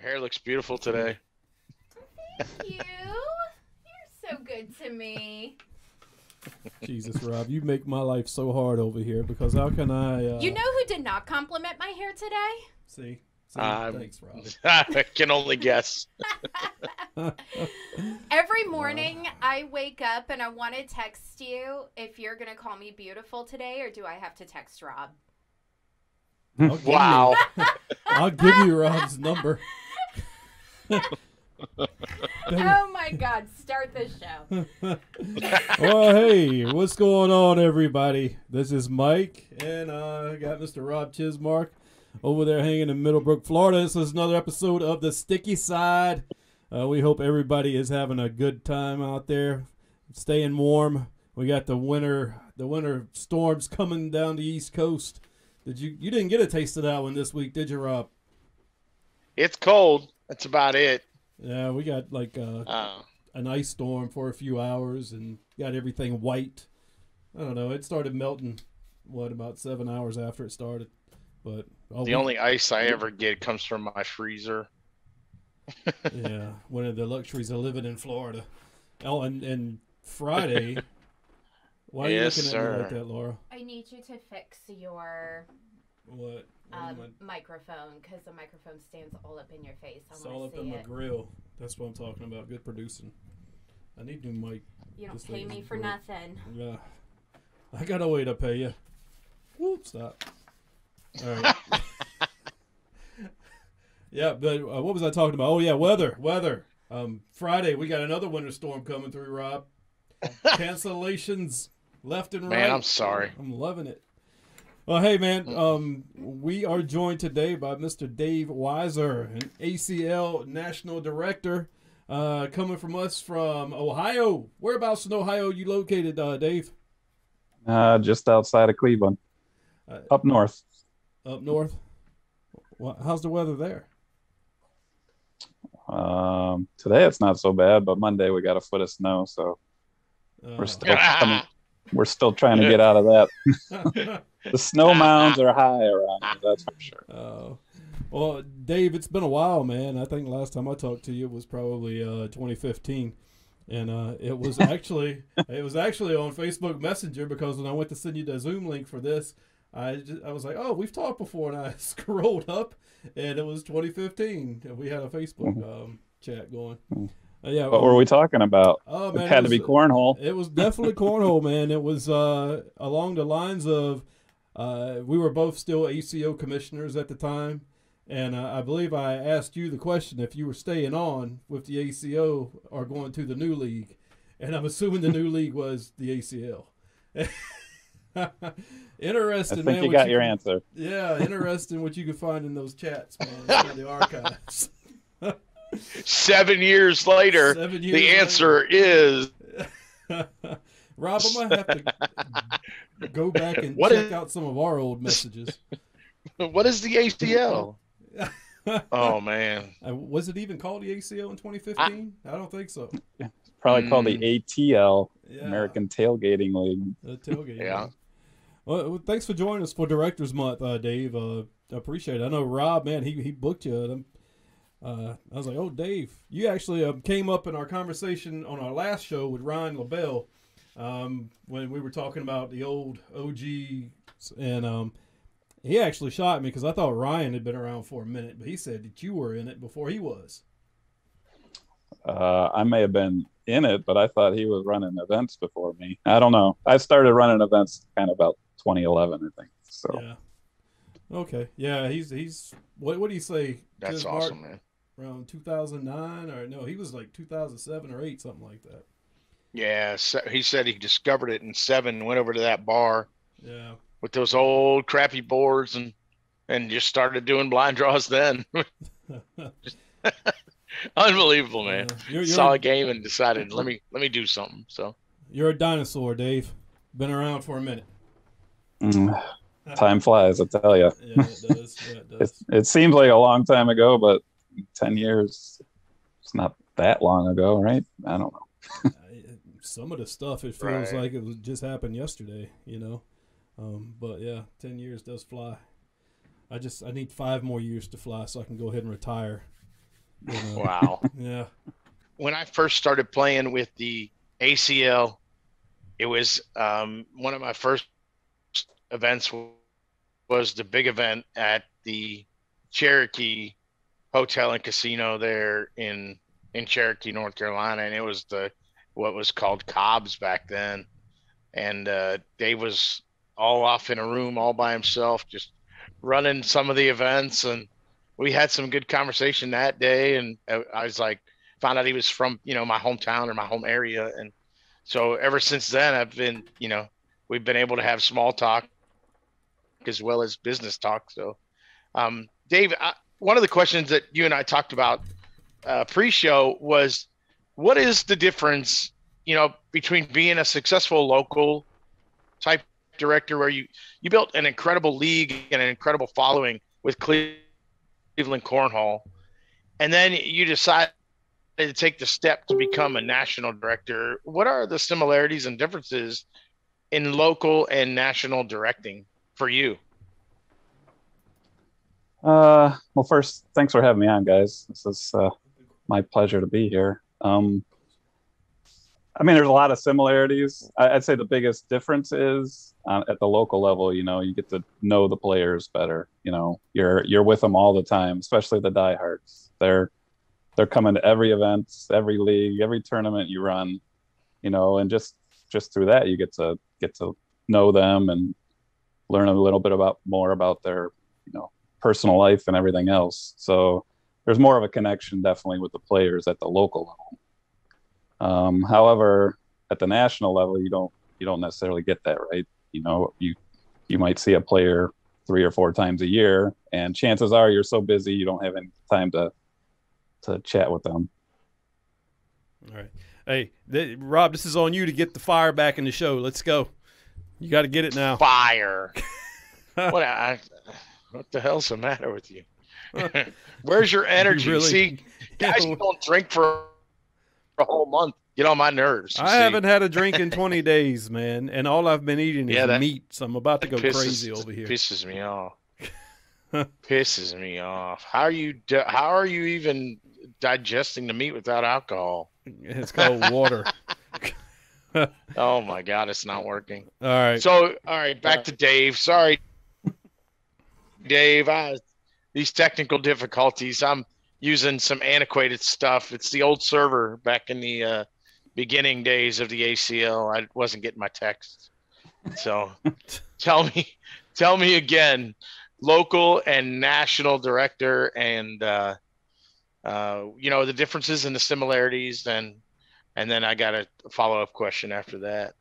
Your hair looks beautiful today. Thank you. You're so good to me. Jesus, Rob, you make my life so hard over here because how can I? Uh, You know who did not compliment my hair today? See, see Um, thanks, Rob. I can only guess. Every morning I wake up and I want to text you if you're going to call me beautiful today or do I have to text Rob? I'll give you- Wow. I'll give you Rob's number. Oh my god, start the show. well, hey, what's going on, everybody? This is Mike, and uh, I got Mr. Rob Chismark over there hanging in Middleburg, Florida. This is another episode of The Sticky Side. Uh, we hope everybody is having a good time out there, staying warm. We got the winter, the winter storms coming down the East Coast. Did you? You didn't get a taste of that one this week, did you, Rob? It's cold. That's about it. Yeah, we got like uh, Uh, an ice storm for a few hours and got everything white. I don't know. It started melting, what, about seven hours after it started. But oh, the we- only ice I ever get comes from my freezer. yeah, one of the luxuries of living in Florida. Oh, and and Friday. Why are Yes, you looking at me like that, Laura? I need you to fix your What? What um, microphone because the microphone stands all up in your face. I it's all want up to in see my grill. That's what I'm talking about. Good producing. I need new mic. You don't This pay me for great. nothing. Yeah. I got a way to pay you. Whoop, stop. All right. yeah, but uh, what was I talking about? Oh, yeah, weather. Weather. Um, Friday, we got another winter storm coming through, Rob. Cancellations left and right. Man, I'm sorry. I'm loving it. Well, hey, man, um, we are joined today by Mr. Dave Weiser, an ACL National Director, uh, coming from us from Ohio. Whereabouts in Ohio you located, uh, Dave? Uh, just outside of Cleveland, Uh, up north. Up north. Well, how's the weather there? Um, today it's not so bad, but Monday we got a foot of snow, so Uh, we're still coming, we're still trying to get out of that. The snow mounds are high around here, that's for sure. Uh, well, Dave, it's been a while, man. I think last time I talked to you was probably uh, 2015, and uh, it was actually it was actually on Facebook Messenger because when I went to send you the Zoom link for this, I just, I was like, oh, we've talked before, and I scrolled up, and it was 2015. and We had a Facebook um, chat going. Uh, yeah. What were we talking about? Oh It had it to be cornhole. it was definitely cornhole, man. It was uh, along the lines of uh, we were both still ACO commissioners at the time, and uh, I believe I asked you the question if you were staying on with the ACO or going to the new league, and I'm assuming the new league was the ACL. interesting. I think man. you got your can- answer. Yeah, interesting what you can find in those chats, man. in the archives. Seven years later, Seven years the later. answer is Rob, I'm gonna have to go back and What check is- out some of our old messages. what is the ACL? Oh man, Uh, was it even called the ACL in 2015? I, don't think so. Probably called Mm. the ATL, Yeah, American Tailgating League. the tailgate. Yeah. Well, well, thanks for joining us for Directors Month, uh, Dave. Uh, I appreciate it. I know Rob, man, he he booked you. And, uh, I was like, oh, Dave, you actually uh, came up in our conversation on our last show with Ryan LaBelle um, when we were talking about the old OG, and um, he actually shot me because I thought Ryan had been around for a minute, but he said that you were in it before he was. Uh, I may have been in it, but I thought he was running events before me. I don't know. I started running events kind of about 2011, I think. So Yeah. Okay. Yeah, he's he's what what do you say? that's Just Mark awesome, man. Around 2009 or no, he was like 2007 or 8 something like that. Yeah, so he said he discovered it in seven. Went over to that bar Yeah. with those old crappy boards and and just started doing blind draws. Then unbelievable, man. Yeah. You're, you're, Saw a game and decided let me let me do something. So you're a dinosaur, Dave. Been around for a minute. mm, time flies, I tell you. Yeah, it does. Yeah, it It, does. it seems like a long time ago, but 10 years, it's not that long ago, right? I don't know. Some of the stuff it feels Right. like it was just happened yesterday, you know. Um, but yeah, 10 years does fly. I just I need 5 more years to fly so I can go ahead and retire. you know. Wow. Yeah. when I first started playing with the ACL, it was um, one of my first events was the big event at the Cherokee Hotel and Casino there in in Cherokee, North Carolina, and it was the what was called Cobb's back then, and uh, Dave was all off in a room all by himself, just running some of the events, and we had some good conversation that day, and I, I was like found out he was from you know my hometown or my home area. And so ever since then i've been you know we've been able to have small talk as well as business talk. So um, dave I, one of the questions that you and i talked about uh, pre-show was what is the difference you know between being a successful local type director where you you built an incredible league and an incredible following with cleveland cornhole and then you decide to take the step to become a national director, what are the similarities and differences in local and national directing for you? Uh, well, first, thanks for having me on, guys. This is uh, my pleasure to be here. Um, I mean, there's a lot of similarities. I, would say the biggest difference is uh, at the local level. You know, you get to know the players better. You know, you're you're with them all the time, especially the diehards. They're they're coming to every event, every league, every tournament you run, you know, and just just through that you get to get to know them and learn a little bit about more about their, you know, personal life and everything else. So there's more of a connection definitely with the players at the local level. Um, however, at the national level, you don't you don't necessarily get that right. You know, you you might see a player three or four times a year, and chances are you're so busy you don't have any time to to chat with them. All right. Hey, th- Rob, this is on you to get the fire back in the show. Let's go. You got to get it now. Fire. what, I, what the hell's the matter with you? Where's your energy? You really, see, guys you know, don't drink for a whole month. Get on my nerves. I see. haven't had a drink in 20 days, man, and all I've been eating is yeah, that, meat. So I'm about to go pisses, crazy over here. Pisses me off. pisses me off. How are you? How are you even digesting the meat without alcohol. It's called water. oh my god, it's not working. All right. So, all right, back to Dave. Sorry, Dave. I, these technical difficulties. I'm using some antiquated stuff. It's the old server back in the uh, beginning days of the ACL. I wasn't getting my texts. So, tell me, tell me again, local and national director and. Uh, uh, you know the differences and the similarities and and then i got a follow-up question after that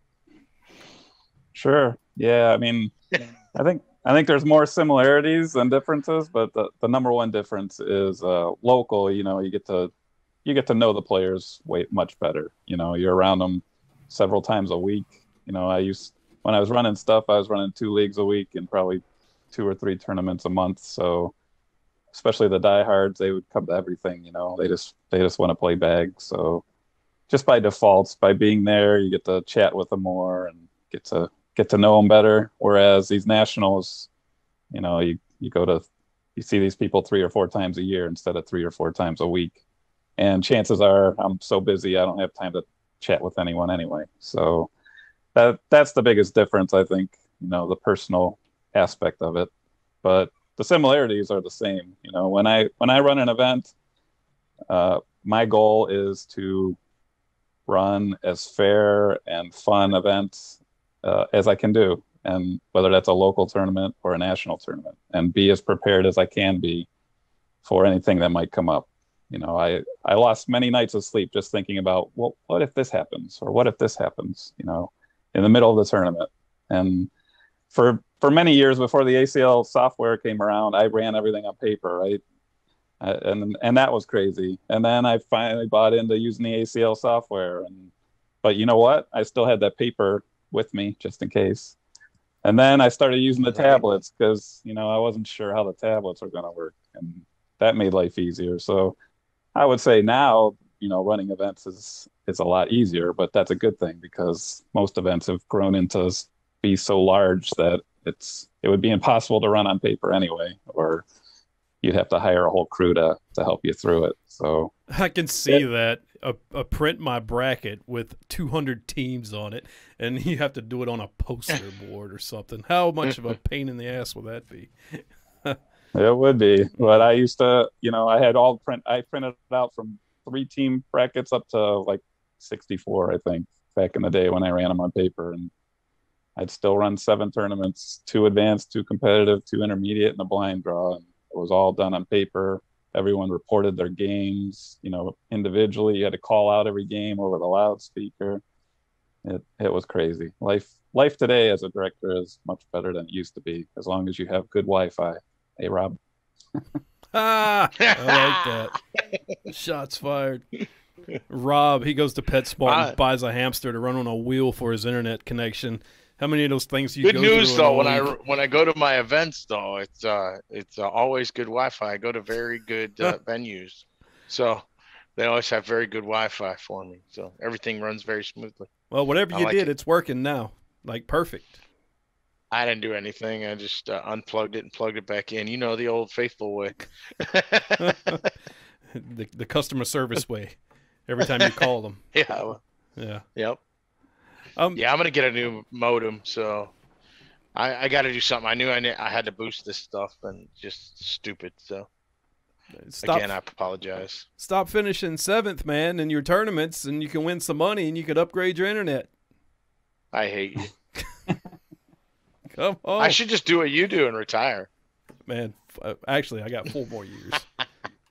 sure yeah i mean i think i think there's more similarities than differences but the, the number one difference is uh, local you know you get to you get to know the players way much better you know you're around them several times a week you know i used when i was running stuff i was running two leagues a week and probably two or three tournaments a month so especially the diehards, they would come to everything. You know, they just they just want to play bags. So just by default, by being there, you get to chat with them more and get to get to know them better. Whereas these nationals, you know, you you go to you see these people three or four times a year instead of three or four times a week. And chances are I'm so busy I don't have time to chat with anyone anyway. So that that's the biggest difference I think, you know, the personal aspect of it. But the similarities are the same. You know, when I when I run an event, uh, my goal is to run as fair and fun events uh, as I can do, and whether that's a local tournament or a national tournament, and be as prepared as I can be for anything that might come up. You know, I I lost many nights of sleep just thinking about well, what if this happens, or what if this happens? You know, in the middle of the tournament, and for for many years before the ACL software came around, I ran everything on paper, right? Uh, and and that was crazy. And then I finally bought into using the ACL software. And but you know what? I still had that paper with me just in case. And then I started using the tablets because you know I wasn't sure how the tablets were going to work, and that made life easier. So I would say now, you know, running events is is a lot easier, but that's a good thing because most events have grown into be so large that it's it would be impossible to run on paper anyway or you'd have to hire a whole crew to to help you through it. So I can see that a, a print my bracket with 200 teams on it, and you have to do it on a poster board or something. How much of a pain in the ass will that be? it would be, but I used to, you know, I had all print. I printed it out from three team brackets up to like 64, I think, back in the day when I ran them on paper, and I'd still run seven tournaments, two advanced, two competitive, two intermediate, and a blind draw. And it was all done on paper. Everyone reported their games, you know, individually. You had to call out every game over the loudspeaker. It it was crazy. Life life today as a director is much better than it used to be, as long as you have good Wi-Fi. Hey, Rob. ah, I like that. Shots fired. Rob, he goes to PetSmart and buys a hamster to run on a wheel for his internet connection. How many of those things you good go news though when I when I go to my events though it's uh it's uh, always good Wi-Fi. I go to very good uh, venues, so they always have very good Wi-Fi for me. So everything runs very smoothly. Well, whatever I you like did, it. it's working now. Like perfect. I didn't do anything. I just uh, unplugged it and plugged it back in. You know the old faithful way. the the customer service way. Every time you call them. yeah. Yeah. Yep. Um Yeah, I'm gonna get a new modem. So I, I got to do something. I knew I, ne- I had to boost this stuff, and just stupid. So stop again, I apologize. stop finishing seventh, man, in your tournaments and you can win some money and you could upgrade your internet. I hate you. Come on. I should just do what you do and retire. man. uh, Actually, I got four more years.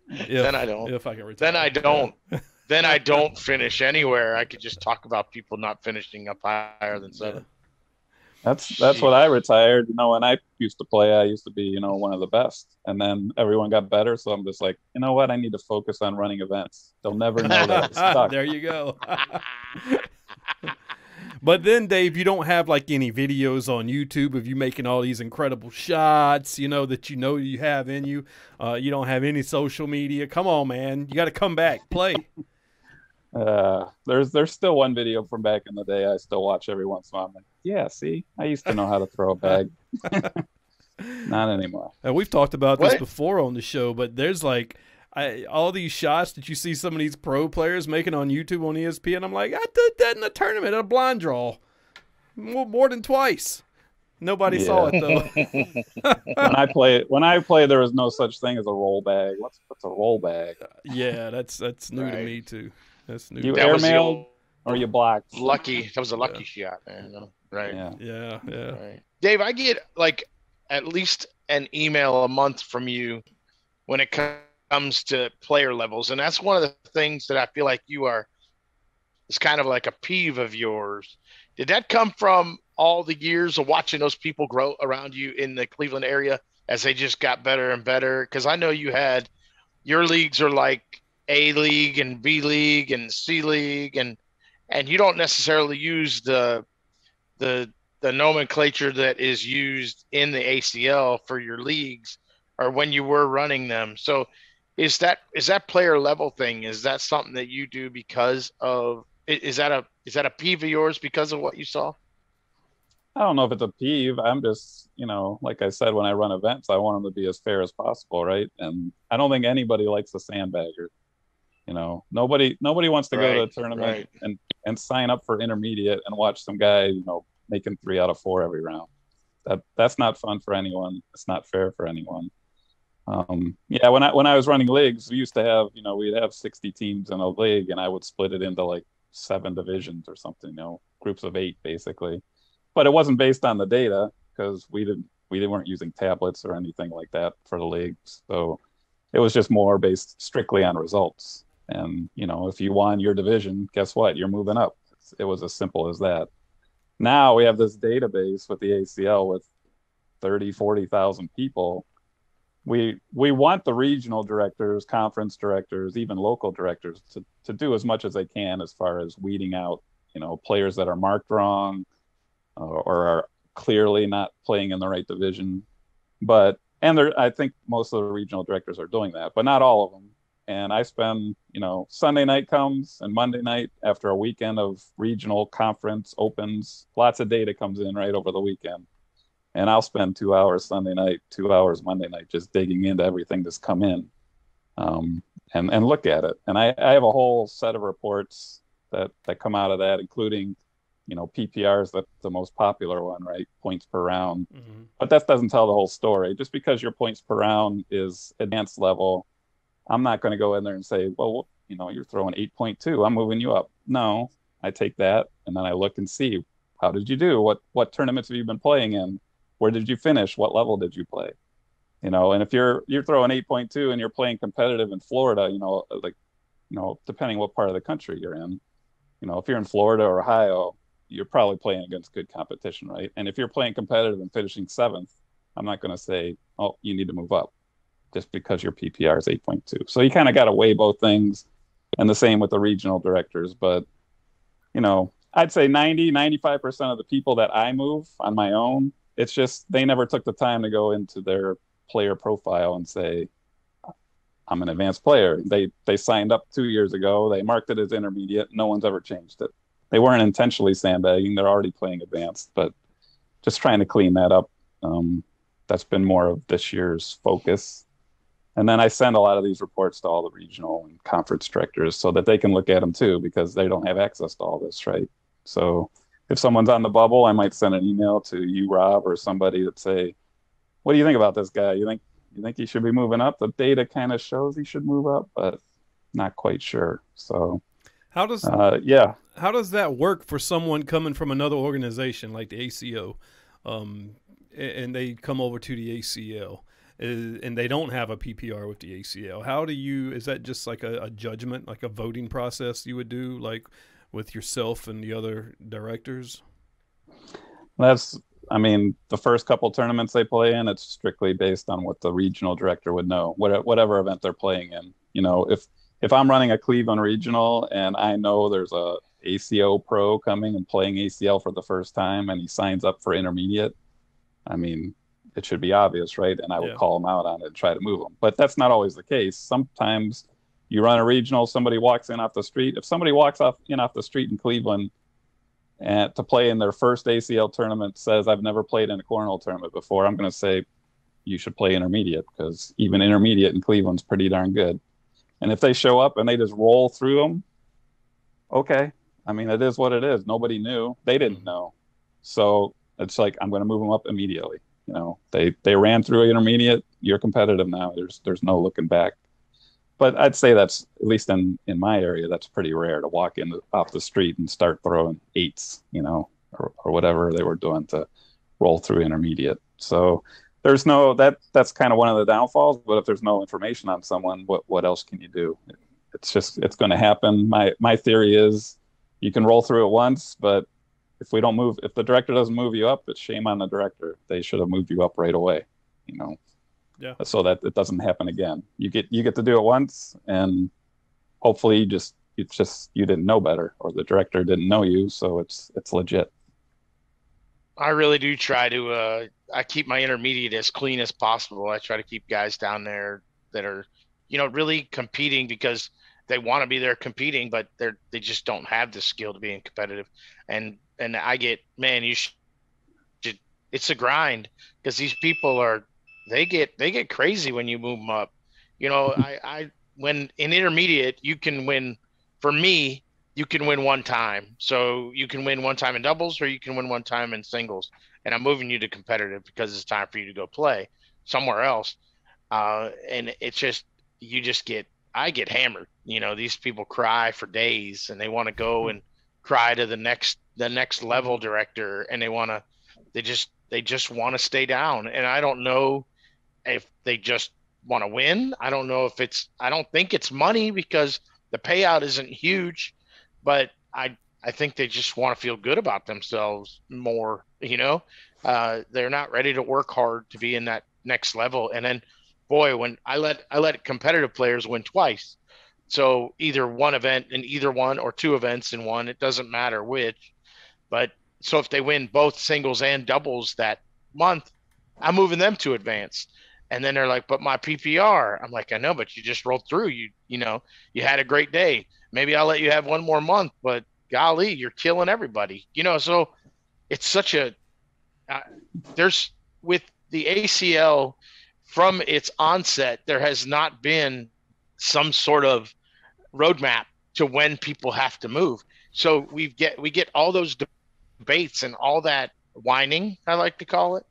If, Then I don't. If I can retire. Then I don't. Then I don't finish anywhere. I could just talk about people not finishing up higher than seven. That's that's what I retired. You know, when I used to play, I used to be, you know, one of the best. And then everyone got better, so I'm just like, you know what? I need to focus on running events. They'll never know that it's stuck. there you go. but then, Dave, you don't have like any videos on YouTube of you making all these incredible shots, you know, that you know you have in you. Uh, you don't have any social media. Come on, man. You got to come back, play. Uh, there's there's still one video from back in the day I still watch every once in a while. I'm like, yeah, see, I used to know how to throw a bag. Not anymore. And we've talked about this before on the show, but there's like I, all these shots that you see some of these pro players making on YouTube on ESPN. I'm like, I did that in a tournament at a blind draw, more, more than twice. Nobody saw it though. When I play when I play, there was no such thing as a roll bag. What's what's a roll bag? yeah, that's that's new to me too. That's new. You to That was airmailed or you blocked? lucky. That was a lucky shot, man. No, Right. Yeah. yeah, yeah. Right. Dave, I get like at least an email a month from you when it comes to player levels. And that's one of the things that I feel like you are, it's kind of like a peeve of yours. Did that come from all the years of watching those people grow around you in the Cleveland area as they just got better and better? Because I know you had your leagues are like A League and B League and C League, and and you don't necessarily use the the the nomenclature that is used in the ACL for your leagues or when you were running them. So is that is that player level thing is that something that you do because of is that a is that a peeve of yours because of what you saw? I don't know if it's a peeve. I'm just, you know, like I said, when I run events, I want them to be as fair as possible, right? And I don't think anybody likes a sandbagger. You know, nobody nobody wants to go to a tournament right. and and sign up for intermediate and watch some guy, you know, making three out of four every round. That that's not fun for anyone. It's not fair for anyone. Um, yeah, when I when I was running leagues, we used to have, you know, we'd have 60 teams in a league, and I would split it into like seven divisions or something, you know, groups of eight basically. But it wasn't based on the data because we didn't we didn't weren't using tablets or anything like that for the leagues. So it was just more based strictly on results. And you know, if you won your division, guess what? You're moving up. It was as simple as that. Now we have this database with the ACL with 30, 40,000 people. We we want the regional directors, conference directors, even local directors to, to do as much as they can as far as weeding out, you know, players that are marked wrong or are clearly not playing in the right division. But and there, I think most of the regional directors are doing that, but not all of them. And I spend, you know, Sunday night comes and Monday night after a weekend of regional conference opens, lots of data comes in right over the weekend. and I'll spend two hours Sunday night, two hours Monday night, just digging into everything that's come in, um, and and look at it. And I, I have a whole set of reports that that come out of that, including, you know, PPR is the, the most popular one, right? Points per round. Mm-hmm. But that doesn't tell the whole story. Just because your points per round is advanced level, I'm not going to go in there and say, well, you know, you're throwing 8.2. I'm moving you up. No, I take that and then I look and see how did you do? What what tournaments have you been playing in? Where did you finish? What level did you play? You know, and if you're you're throwing 8.2 and you're playing competitive in Florida, you know, like you know, depending what part of the country you're in, you know, if you're in Florida or Ohio, you're probably playing against good competition, right? And if you're playing competitive and finishing seventh, I'm not going to say, oh, you need to move up just because your PPR is 8.2. So you kind of got to weigh both things. And the same with the regional directors. But, you know, I'd say 90, 95% of the people that I move on my own, it's just they never took the time to go into their player profile and say, I'm an advanced player. They they signed up two years ago. They marked it as intermediate. No one's ever changed it. They weren't intentionally sandbagging. They're already playing advanced, but just trying to clean that up. Um, that's been more of this year's focus. And then I send a lot of these reports to all the regional and conference directors so that they can look at them too, because they don't have access to all this, right? So if someone's on the bubble, I might send an email to you, Rob, or somebody that say, "What do you think about this guy? You think you think he should be moving up? The data kind of shows he should move up, but not quite sure." So how does uh, yeah how does that work for someone coming from another organization like the ACO, um, and they come over to the ACL? And they don't have a PPR with the ACL. How do you? Is that just like a, a, judgment, like a voting process you would do, like with yourself and the other directors? That's, I mean, the first couple tournaments they play in, it's strictly based on what the regional director would know, whatever event they're playing in. You know, if if I'm running a Cleveland regional and I know there's a ACO pro coming and playing ACL for the first time and he signs up for intermediate, I mean, it should be obvious, right? And I would yeah. call them out on it and try to move them. But that's not always the case. Sometimes you run a regional, somebody walks in off the street. If somebody walks off in off the street in Cleveland and to play in their first ACL tournament says, I've never played in a cornhole tournament before, I'm going to say you should play intermediate because even intermediate in Cleveland's pretty darn good. And if they show up and they just roll through them, okay. I mean, it is what it is. Nobody knew. They didn't mm-hmm. know. So it's like, I'm going to move them up immediately. You know, they, they ran through intermediate. You're competitive now. There's, there's no looking back but I'd say that's at least in in my area that's pretty rare to walk in the, off the street and start throwing eights, you know, or, or whatever they were doing to roll through intermediate. So there's no that that's kind of one of the downfalls. But if there's no information on someone, what what else can you do? It's just it's going to happen. My my theory is you can roll through it once, but if we don't move, if the director doesn't move you up, it's shame on the director. They should have moved you up right away. You know yeah so that it doesn't happen again you get you get to do it once and hopefully you just it's just you didn't know better or the director didn't know you so it's it's legit i really do try to uh i keep my intermediate as clean as possible i try to keep guys down there that are you know really competing because they want to be there competing but they're they just don't have the skill to be in competitive and and i get man you should it's a grind because these people are they get they get crazy when you move them up. You know, I, I when in intermediate you can win. For me, you can win one time. So you can win one time in doubles, or you can win one time in singles. And I'm moving you to competitive because it's time for you to go play somewhere else. Uh, and it's just you just get I get hammered. You know, these people cry for days, and they want to go and cry to the next the next level director, and they want to they just they just want to stay down. And I don't know if they just want to win. I don't know if it's I don't think it's money because the payout isn't huge, but I I think they just want to feel good about themselves more, you know. Uh, they're not ready to work hard to be in that next level. And then boy, when I let I let competitive players win twice. So either one event in either one or two events in one, it doesn't matter which. But so if they win both singles and doubles that month, I'm moving them to advance. And then they're like, but my PPR. I'm like, I know, but you just rolled through. You, you know, you had a great day. Maybe I'll let you have one more month, but golly, you're killing everybody. You know, so it's such a, uh, there's, with the ACL from its onset, there has not been some sort of roadmap to when people have to move. So we get we get all those debates and all that whining, I like to call it,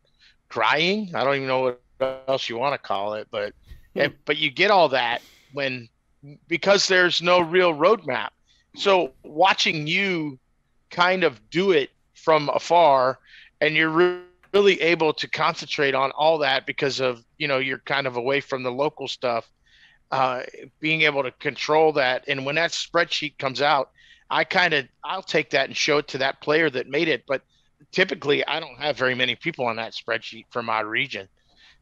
crying. I don't even know what else you want to call it, but hmm. but you get all that when because there's no real roadmap. So watching you kind of do it from afar and you're really able to concentrate on all that because of you know you're kind of away from the local stuff uh, being able to control that. And when that spreadsheet comes out i kind of i'll take that and show it to that player that made it. But typically i don't have very many people on that spreadsheet for my region.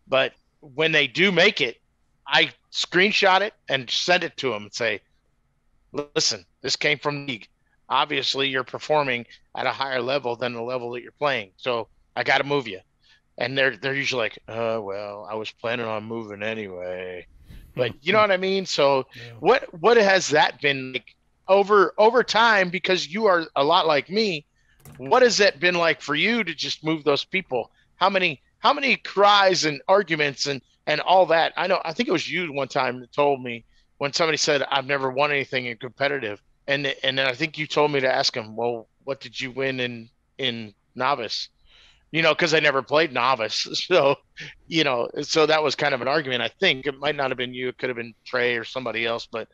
But when they do make it i screenshot it and send it to them and say listen this came from league. Obviously you're performing at a higher level than the level that you're playing. So I got to move you. And they're they're usually like, oh well, I was planning on moving anyway. But mm-hmm. you know what I mean? So yeah. what what has that been like over over time because you are a lot like me, what has it been like for you to just move those people? How many how many cries and arguments and and all that? I know I think it was you one time that told me when somebody said I've never won anything in competitive and and then I think you told me to ask him, "Well, what did you win in in novice?" You know, because I never played novice. So, you know, so that was kind of an argument. I think it might not have been you. It could have been Trey or somebody else. But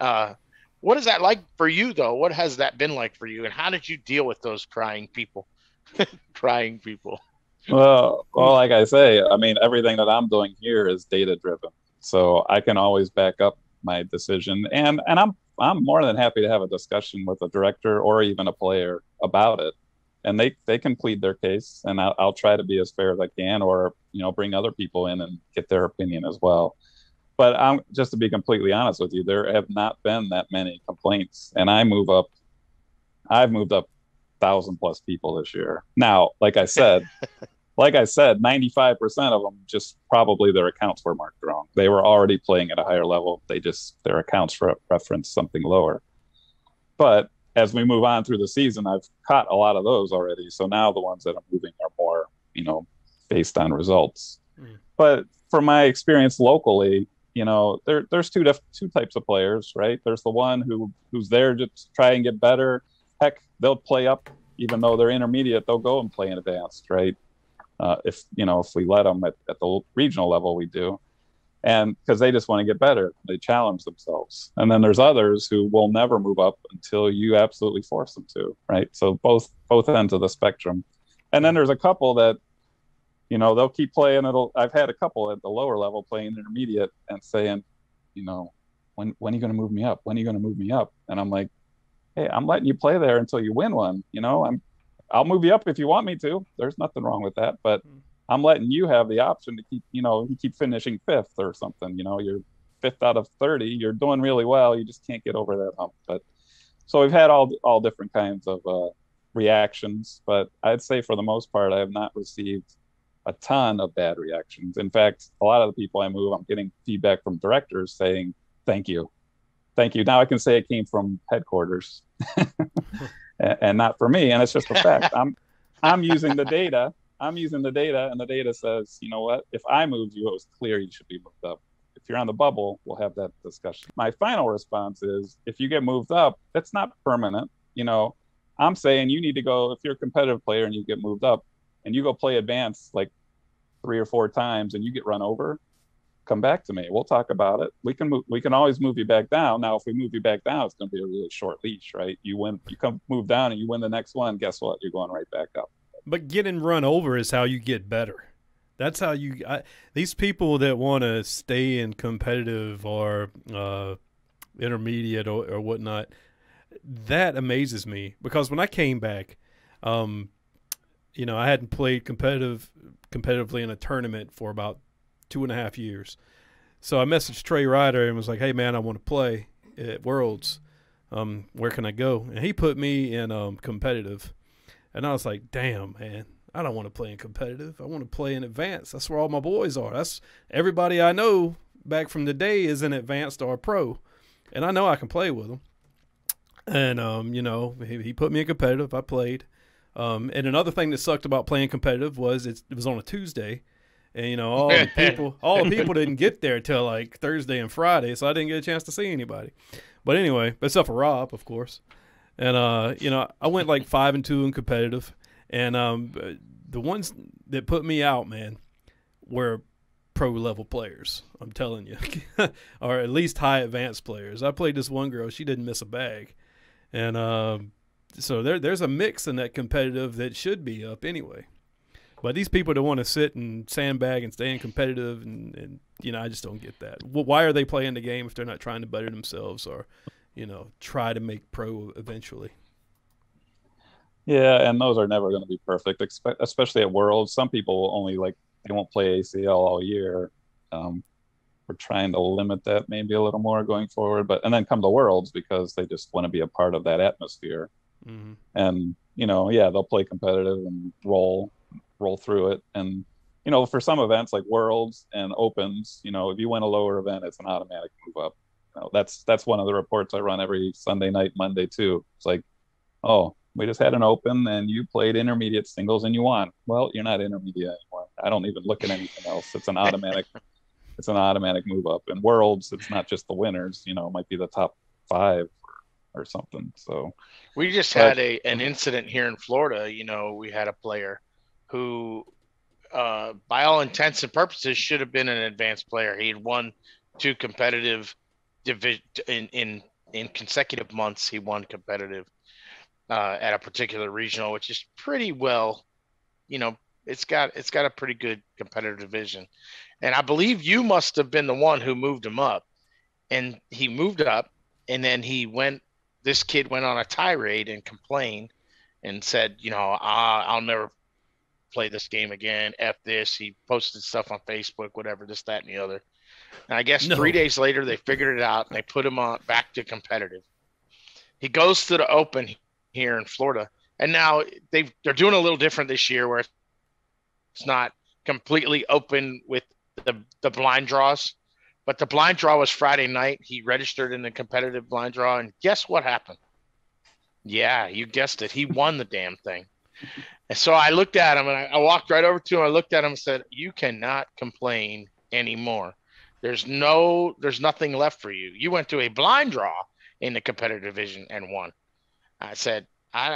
uh, what is that like for you, though? What has that been like for you? And how did you deal with those crying people? crying people. Well, well, like I say, I mean, everything that I'm doing here is data driven. So I can always back up my decision. And, and I'm, I'm more than happy to have a discussion with a director or even a player about it and they they can plead their case and I'll, I'll, try to be as fair as i can or you know bring other people in and get their opinion as well. But i'm just to be completely honest with you there have not been that many complaints and i move up i've moved up thousand plus people this year. Now like i said like i said 95% of them just probably their accounts were marked wrong. They were already playing at a higher level. They just their accounts reference something lower. But as we move on through the season, I've caught a lot of those already. So now the ones that I'm moving are more, you know, based on results. Mm. But from my experience locally, you know, there, there's two def- two types of players, right? There's the one who who's there to try and get better. Heck, they'll play up even though they're intermediate. They'll go and play in advanced, right? Uh, if you know, if we let them at, at the regional level, we do and because they just want to get better they challenge themselves. And then there's others who will never move up until you absolutely force them to right? So both both ends of the spectrum. And then there's a couple that you know they'll keep playing it'll i've had a couple at the lower level playing intermediate and saying you know when when are you going to move me up? When are you going to move me up? And i'm like hey i'm letting you play there until you win one you know? I'm i'll move you up if you want me to. There's nothing wrong with that but mm I'm letting you have the option to keep, you know, you keep finishing fifth or something. You know, you're fifth out of 30. You're doing really well. You just can't get over that hump. But so we've had all all different kinds of uh, reactions, but I'd say for the most part, I have not received a ton of bad reactions. In fact, a lot of the people I move, I'm getting feedback from directors saying, "Thank you, thank you." Now I can say it came from headquarters, and not for me, and it's just a fact. I'm I'm using the data I'm using the data, and the data says, you know what? If I moved you, it was clear you should be moved up. If you're on the bubble, we'll have that discussion. My final response is, if you get moved up, that's not permanent. You know, I'm saying you need to go. If you're a competitive player and you get moved up, and you go play advanced like three or four times, and you get run over, come back to me. We'll talk about it. We can move, we can always move you back down. Now, if we move you back down, it's going to be a really short leash, right? You win, you come move down, and you win the next one. Guess what? You're going right back up. But getting run over is how you get better. That's how you. I, these people that want to stay in competitive or uh, intermediate or, or, whatnot, that amazes me because when I came back, um, you know, I hadn't played competitive competitively in a tournament for about two and a half years. So I messaged Trey Ryder and was like, "Hey man, I want to play at Worlds. Um, where can I go?" And he put me in um, competitive. And I was like, damn, man, I don't want to play in competitive. I want to play in advanced. That's where all my boys are. That's everybody I know back from the day is in advanced or pro. And I know I can play with them. And, um, you know, he, he put me in competitive. I played. Um, and another thing that sucked about playing competitive was it, it was on a Tuesday, and you know all the people all the people didn't get there till like Thursday and Friday, so I didn't get a chance to see anybody. But anyway, except for Rob, of course. And uh, you know, I went like five and two in competitive, and um, the ones that put me out, man, were pro level players. I'm telling you, or at least high advanced players. I played this one girl; she didn't miss a bag, and um, so there there's a mix in that competitive that should be up anyway. But these people that want to sit and sandbag and stay in competitive, and, and you know, I just don't get that. Why are they playing the game if they're not trying to better themselves or, you know, try to make pro eventually? Yeah, and those are never going to be perfect, especially at Worlds. Some people only like they won't play ACL all year. Um, we're trying to limit that maybe a little more going forward, but and then come to Worlds because they just want to be a part of that atmosphere. Mm-hmm. And you know, yeah, they'll play competitive and roll roll through it. And you know, for some events like Worlds and Opens, you know, if you win a lower event, it's an automatic move up. That's that's one of the reports I run every Sunday night, Monday too. It's like, oh, we just had an open and you played intermediate singles and you won. Well, you're not intermediate anymore. I don't even look at anything else. It's an automatic it's an automatic move up. In worlds, it's not just the winners, you know, it might be the top five or, or something. So we just but, had a an incident here in Florida, you know, we had a player who uh, by all intents and purposes should have been an advanced player. He had won two competitive division in, in in consecutive months he won competitive uh, at a particular regional, which is pretty well, you know, it's got it's got a pretty good competitive division, and I believe you must have been the one who moved him up, and he moved up, and then he went. This kid went on a tirade and complained, and said, you know, I'll never play this game again. F this. He posted stuff on Facebook, whatever, this, that, and the other. And I guess no. three days later, they figured it out and they put him on back to competitive. He goes to the Open here in Florida. And now they they're doing a little different this year where it's not completely open with the the blind draws. But the blind draw was Friday night. He registered in the competitive blind draw, and guess what happened? Yeah, you guessed it. He won the damn thing. And so I looked at him and I, I, walked right over to him. I looked at him and said, You cannot complain anymore. There's no, there's nothing left for you. You went to a blind draw in the competitive division and won. I said, I,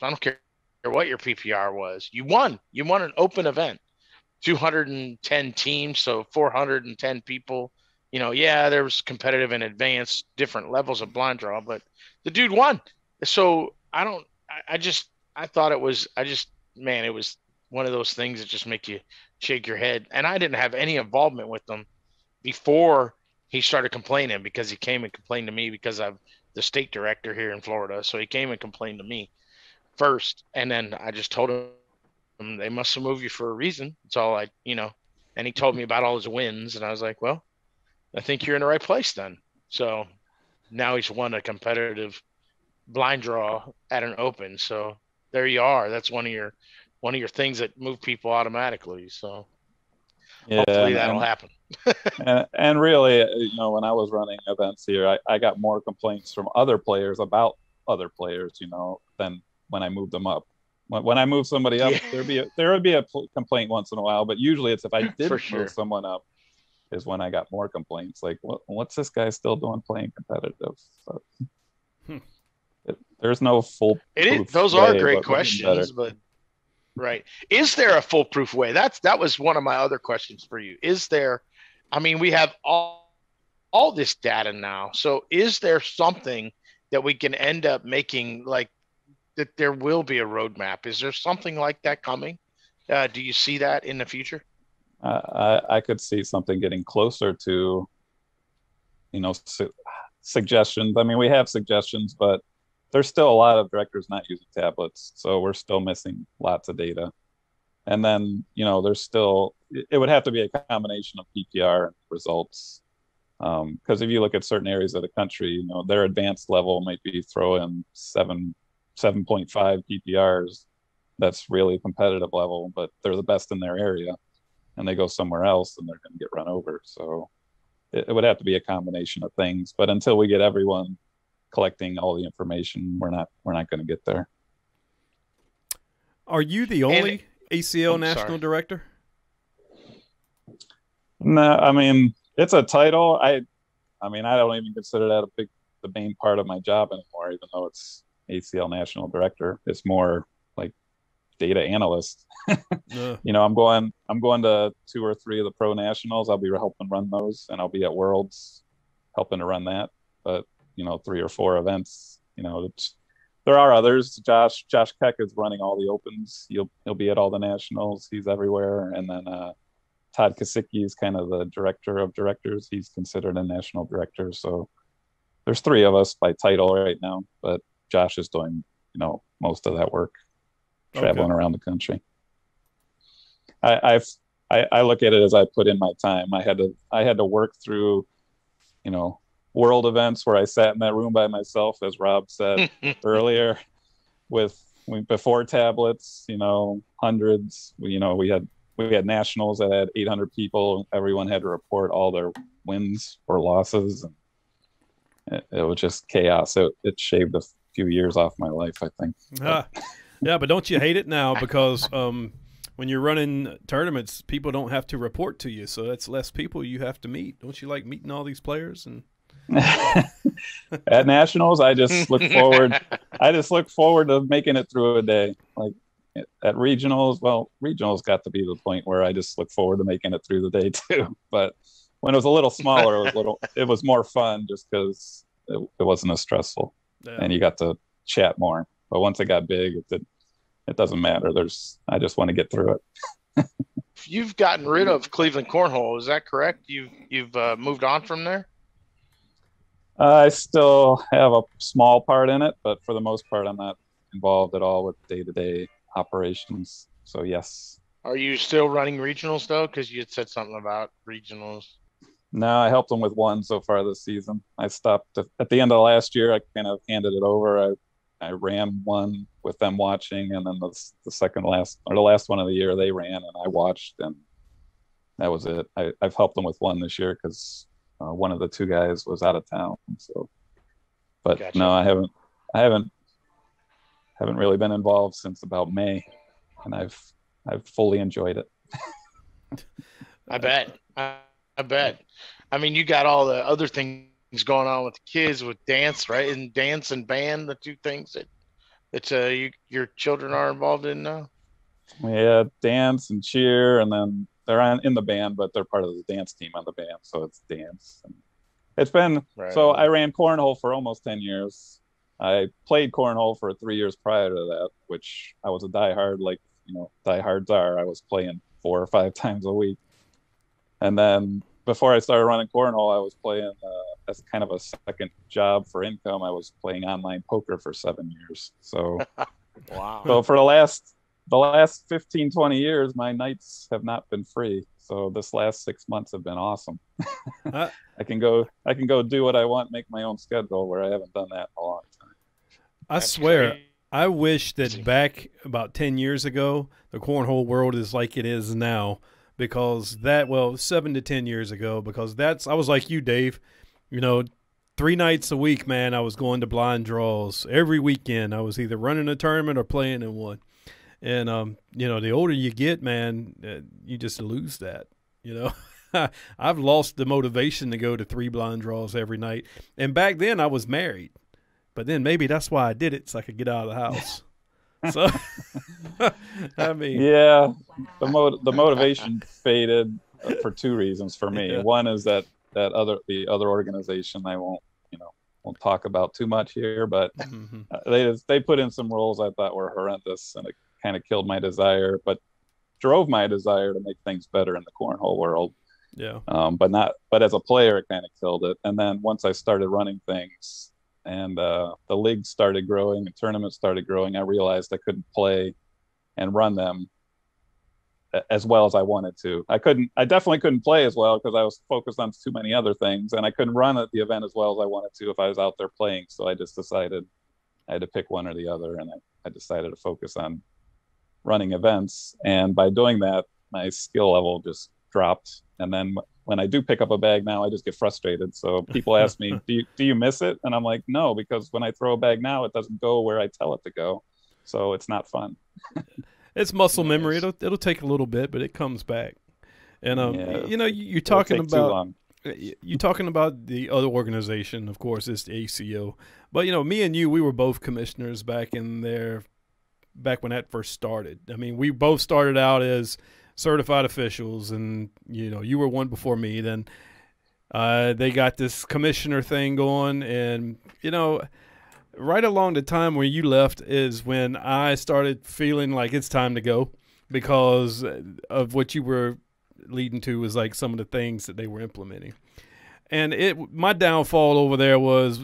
I don't care what your PPR was. You won. You won an open event. 210 teams, so 410 people. You know, yeah, there was competitive and advanced, different levels of blind draw, but the dude won. So I don't. I, I just. I thought it was. I just. Man, it was one of those things that just make you shake your head. And I didn't have any involvement with them before he started complaining because he came and complained to me because I've the state director here in Florida. So he came and complained to me first, and then I just told him mm, they must have moved you for a reason. It's all I, you know. And he told me about all his wins, and I was like, well, I think you're in the right place then. So now he's won a competitive blind draw at an open. So there you are. That's one of your one of your things that move people automatically. So yeah, hopefully that'll and, happen. and, and, really, you know, when I was running events here, I, I got more complaints from other players about other players, you know, than when I moved them up. When, when I move somebody up, yeah. there'd be a, there would be a complaint once in a while, but usually it's if I did sure. move someone up, is when I got more complaints. Like, what, what's this guy still doing playing competitive? So, hmm. it, there's no full. It is. Those are great questions, but right. Is there a foolproof way? That's that was one of my other questions for you. Is there I mean, we have all all this data now. So is there something that we can end up making like that there will be a roadmap? Is there something like that coming? Uh, do you see that in the future? Uh, I, I could see something getting closer to, you know, su- suggestions. I mean, we have suggestions, but there's still a lot of directors not using tablets, so we're still missing lots of data and then you know there's still it would have to be a combination of PPR results because um, if you look at certain areas of the country, you know their advanced level might be seven seven point five PPRs. That's really competitive level, but they're the best in their area, and they go somewhere else and they're going to get run over. So it, it would have to be a combination of things. But until we get everyone collecting all the information, we're not we're not going to get there. Are you the only ACL Oh, national sorry. director? No, I mean it's a title. I, I mean I don't even consider that a big the main part of my job anymore. Even though it's ACL national director, it's more like data analyst. No. You know, I'm going I'm going to two or three of the pro nationals. I'll be helping run those, and I'll be at Worlds helping to run that. But you know, three or four events. You know, it's, there are others. Josh Josh Keck is running all the opens. He'll he'll be at all the nationals. He's everywhere. And then uh, Todd Kasicki is kind of the director of directors. He's considered a national director. So there's three of us by title right now, but Josh is doing you know most of that work, traveling Okay. around the country. I, I've I, I look at it as I put in my time. I had to I had to work through, you know, world events where I sat in that room by myself, as Rob said earlier, with before tablets, you know, hundreds. We, you know, we had we had nationals that had 800 people. Everyone had to report all their wins or losses, and it, it was just chaos. It, it shaved a few years off my life, I think. Ah, yeah, but don't you hate it now because um, when you're running tournaments, people don't have to report to you, so that's less people you have to meet. Don't you like meeting all these players? And At nationals, I just look forward. I just look forward to making it through a day. Like at regionals, well, regionals got to be the point where I just look forward to making it through the day too. But when it was a little smaller, it was a little, it was more fun just because it, it wasn't as stressful uh, and you got to chat more. But once it got big, it did, it doesn't matter. There's, I just want to get through it. You've gotten rid of Cleveland Cornhole, is that correct? You've you've uh, moved on from there. I still have a small part in it, but for the most part, I'm not involved at all with day to day operations. So yes, Are you still running regionals though? Because you had said something about regionals. No, I helped them with one so far this season. I stopped at the end of last year. I kind of handed it over. I I ran one with them watching, and then the the second last or the last one of the year they ran, and I watched, and that was it. I, I've helped them with one this year because uh, one of the two guys was out of town. So, but Gotcha. no, I haven't. I haven't haven't really been involved since about May, and I've I've fully enjoyed it. I bet. I, I bet. I mean, you got all the other things going on with the kids with dance, right? And dance and band, the two things that that uh, you, your children are involved in now. Yeah, dance and cheer, and then they're on in the band, but they're part of the dance team on the band, so it's dance. And it's been Right. so I ran cornhole for almost ten years. I played cornhole for three years prior to that, which I was a diehard, like you know, diehards are. I was playing four or five times a week, and then before I started running cornhole, I was playing uh, as kind of a second job for income. I was playing online poker for seven years, so. Wow. So for the last the last 15, 20 years, my nights have not been free. So this last six months have been awesome. Uh, I can go I can go do what I want, make my own schedule where I haven't done that in a long time. I That's swear, crazy. I wish that back about 10 years ago, the cornhole world is like it is now because that, well, seven to 10 years ago, because that's, I was like you, Dave, you know, three nights a week, man, I was going to blind draws every weekend. I was either running a tournament or playing in one. And, um, you know, the older you get, man, uh, you just lose that, you know. I've lost the motivation to go to three blind draws every night. And back then I was married. But then maybe that's why I did it so I could get out of the house. so, I mean, Yeah, the mo- the motivation faded uh, for two reasons for me. Yeah. One is that that other the other organization I won't you know won't talk about too much here, but mhm. uh, they they put in some rules I thought were horrendous, and it kind of killed my desire, but drove my desire to make things better in the cornhole world. yeah, Um, but not but as a player, it kind of killed it. And then once I started running things, and uh, the league started growing, and tournaments started growing, I realized I couldn't play and run them as well as I wanted to. I couldn't. I definitely couldn't play as well because I was focused on too many other things, and I couldn't run at the event as well as I wanted to if I was out there playing. So I just decided I had to pick one or the other, and I, I decided to focus on running events. And by doing that, my skill level just dropped. And then when I do pick up a bag now, I just get frustrated. So people ask me, "Do you do you miss it?" And I'm like, "No, because when I throw a bag now, it doesn't go where I tell it to go, so it's not fun." It's muscle memory. It'll it'll take a little bit, but it comes back. And um, Yeah. you know, you- you're talking about you're talking about the other organization, of course, it's the ACO. But you know, me and you, we were both commissioners back in there, back when that first started. I mean, we both started out as certified officials, and you know, you were one before me. Then uh, they got this commissioner thing going, and you know, right along the time where you left is when I started feeling like it's time to go because of what you were leading to was like some of the things that they were implementing. And it my downfall over there was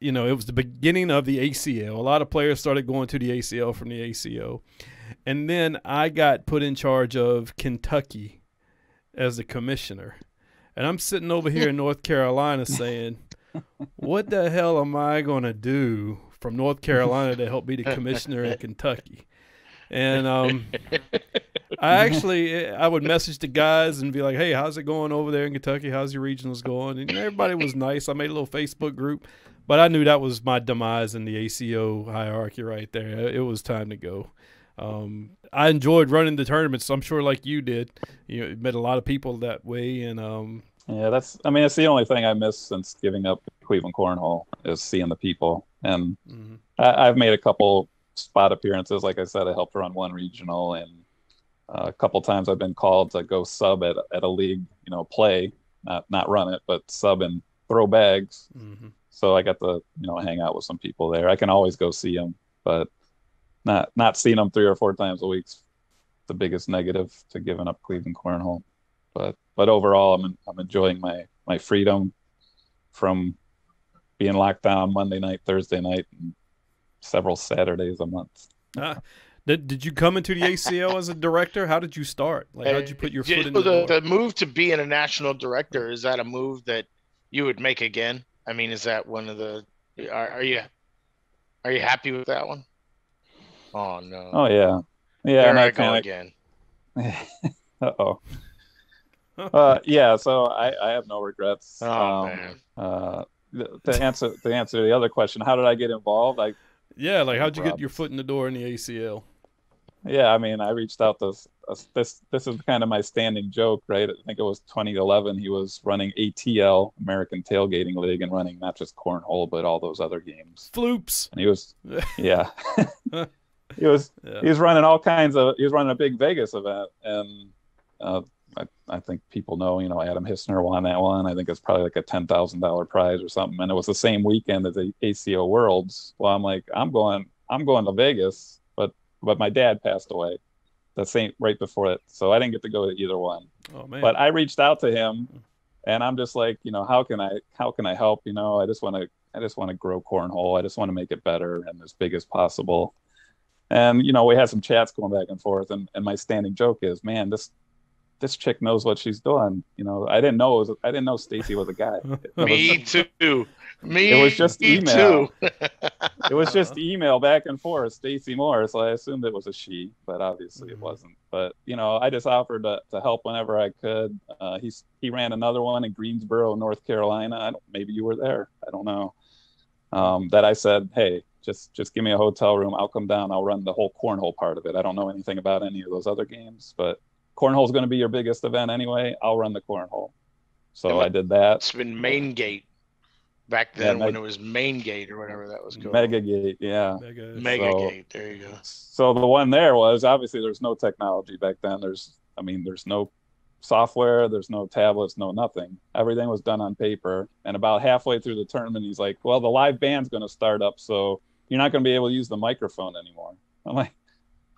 you know, it was the beginning of the ACL. A lot of players started going to the ACL from the ACO. And then I got put in charge of Kentucky as the commissioner. And I'm sitting over here in North Carolina saying, what the hell am I going to do from North Carolina to help be the commissioner in Kentucky? And um, I actually I would message the guys and be like, "Hey, how's it going over there in Kentucky? How's your regionals going?" And everybody was nice. I made a little Facebook group, but I knew that was my demise in the ACO hierarchy right there. It was time to go. Um, I enjoyed running the tournaments. I'm sure, like you did, you know, met a lot of people that way, and um, Yeah, that's. I mean, it's the only thing I miss since giving up Cleveland Cornhole is seeing the people. And mhm. I, I've made a couple spot appearances. Like I said, I helped run one regional, and uh, a couple times I've been called to go sub at at a league. You know, play not not run it, but sub and throw bags. Mhm. So I got to you know hang out with some people there. I can always go see them, but not not seeing them three or four times a week's the biggest negative to giving up Cleveland Cornhole. But but overall, I'm I'm enjoying my my freedom from being locked down Monday night, Thursday night, and several Saturdays a month. Ah, did did you come into the ACO as a director? How did you start? Like, how did you put your foot in the the, door? the move to being a national director is that a move that you would make again? I mean, is that one of the? Are, are you are you happy with that one? Oh no! Oh yeah, yeah. there and I, I go kind again. of. oh. Uh, yeah. So I I have no regrets. Oh Um, man! uh, th- to answer to answer the other question, how did I get involved? I yeah, like how'd you get your foot in the door in the ACL? Yeah, I mean, I reached out to this. This is kind of my standing joke, right? I think it was 2011. He was running ATL, American Tailgating League, and running not just cornhole but all those other games. Floops. And he was, yeah, he was Yeah. he was running all kinds of. He was running a big Vegas event, and uh, I, I think people know, you know, Adam Hissner won that one. I think it's probably like a ten thousand dollar prize or something, and it was the same weekend as the ACO Worlds. Well, I'm like, I'm going, I'm going to Vegas, but my dad passed away, the same right before it, so I didn't get to go to either one. Oh man. But I reached out to him, and I'm just like, you know, how can I, how can I help? You know, I just want to, I just want to grow cornhole. I just want to make it better and as big as possible. And you know, we had some chats going back and forth, and and my standing joke is, man, this this chick knows what she's doing. You know, I didn't know it was, I didn't know Stacy was a guy. Was- Me too. Me. It was just email. too. it was just email back and forth, Stacy Moore. So I assumed it was a she, but obviously Mhm. it wasn't. But you know, I just offered to, to help whenever I could. Uh, he's he ran another one in Greensboro, North Carolina. I don't, maybe you were there. I don't know. Um, that I said, hey, just just give me a hotel room. I'll come down. I'll run the whole cornhole part of it. I don't know anything about any of those other games, but cornhole's going to be your biggest event anyway. I'll run the cornhole. So I did that. It's been Main Gate back then Yeah, when Meg- it was Main Gate or whatever that was called. Mega Gate, yeah. Mega. Mega So- Gate. There you go. so the one there was obviously there's no technology back then there's i mean there's no software there's no tablets no nothing everything was done on paper and about halfway through the tournament he's like well the live band's going to start up so you're not going to be able to use the microphone anymore i'm like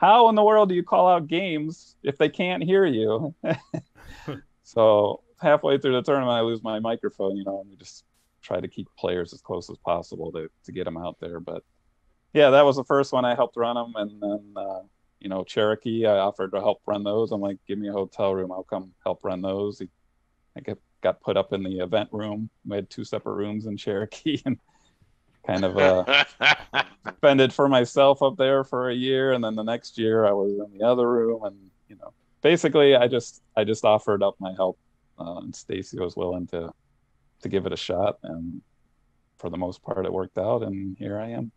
how in the world do you call out games if they can't hear you so halfway through the tournament i lose my microphone you know and we just try to keep players as close as possible to, to get them out there but yeah, that was the first one I helped run them, and then uh, you know Cherokee, I offered to help run those. I'm like, give me a hotel room, I'll come help run those. He, I get, got put up in the event room. We had two separate rooms in Cherokee, and kind of uh, fended for myself up there for a year, and then the next year I was in the other room, and you know, basically I just I just offered up my help, uh, and Stacy was willing to to give it a shot, and for the most part it worked out, and here I am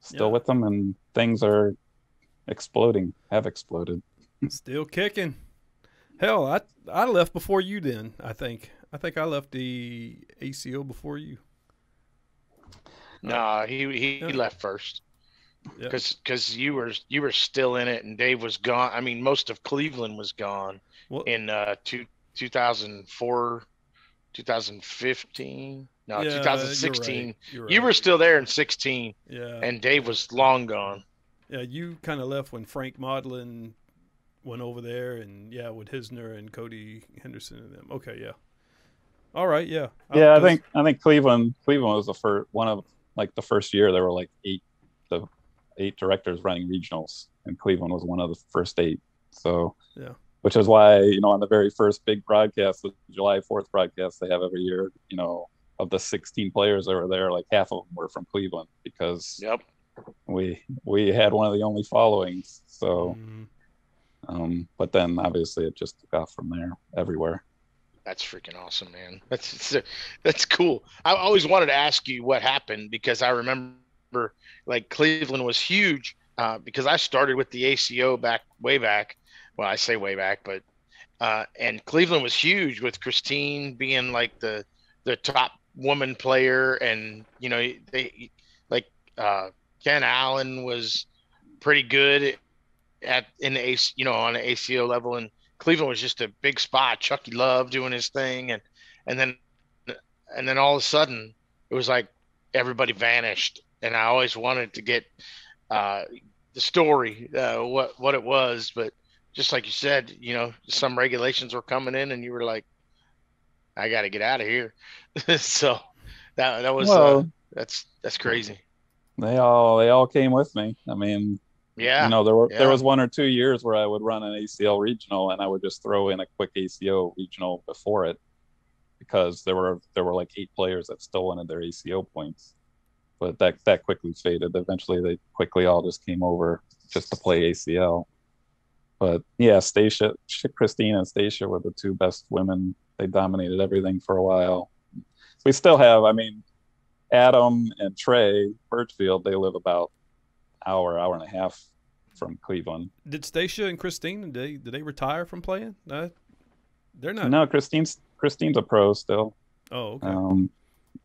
still Yeah. with them and things are exploding, have exploded. Still kicking. Hell, I I left before you. Then I think I think I left the ACO before you. No, he he, Yeah. he left first Yeah. because you were you were still in it and Dave was gone. I mean, most of Cleveland was gone Well, in uh two, 2004, 2015. No, yeah, you're 2016. right. You're You were still there in 16, yeah, and Dave was long gone. yeah. You kind of left when Frank Modlin went over there, and yeah, with Hisner and Cody Henderson and them. Okay, yeah. All right, yeah. Yeah, I 'cause- think I think Cleveland Cleveland was the first one of like the first year there were like eight the eight directors running regionals, and Cleveland was one of the first eight. So Yeah. which is why you know on the very first big broadcast, the July Fourth broadcast they have every year, you know, of the 16 players that were there, like half of them were from Cleveland because Yep. we we had one of the only followings. So, Mhm. um, but then obviously it just took off from there everywhere. That's freaking awesome, man. That's that's cool. I always wanted to ask you what happened because I remember like Cleveland was huge uh, because I started with the ACO back way back. Well, I say way back, but uh, and Cleveland was huge with Christine being like the the top woman player, and you know they like uh, Ken Allen was pretty good at in the AC, you know on the ACO level, and Cleveland was just a big spot. Chucky Love doing his thing, and and then and then all of a sudden it was like everybody vanished, and I always wanted to get uh, the story, uh, what what it was, but just like you said, you know, some regulations were coming in, and you were like, I got to get out of here. so that that was uh, that's that's crazy. they all they all came with me. I mean, Yeah, you know, there were yeah. there was one or two years where I would run an ACL regional and I would just throw in a quick ACO regional before it because there were there were like eight players that still wanted their ACO points. But that that quickly faded. Eventually they quickly all just came over just to play ACL. But yeah, Stacia, Christine and Stacia were the two best women. They dominated everything for a while. We still have, I mean, Adam and Trey Birchfield, they live about hour, hour and a half from Cleveland. Did Stacia and Christine did they did they retire from playing? Uh, they're not. No, Christine's Christine's a pro still. Oh, okay. Um,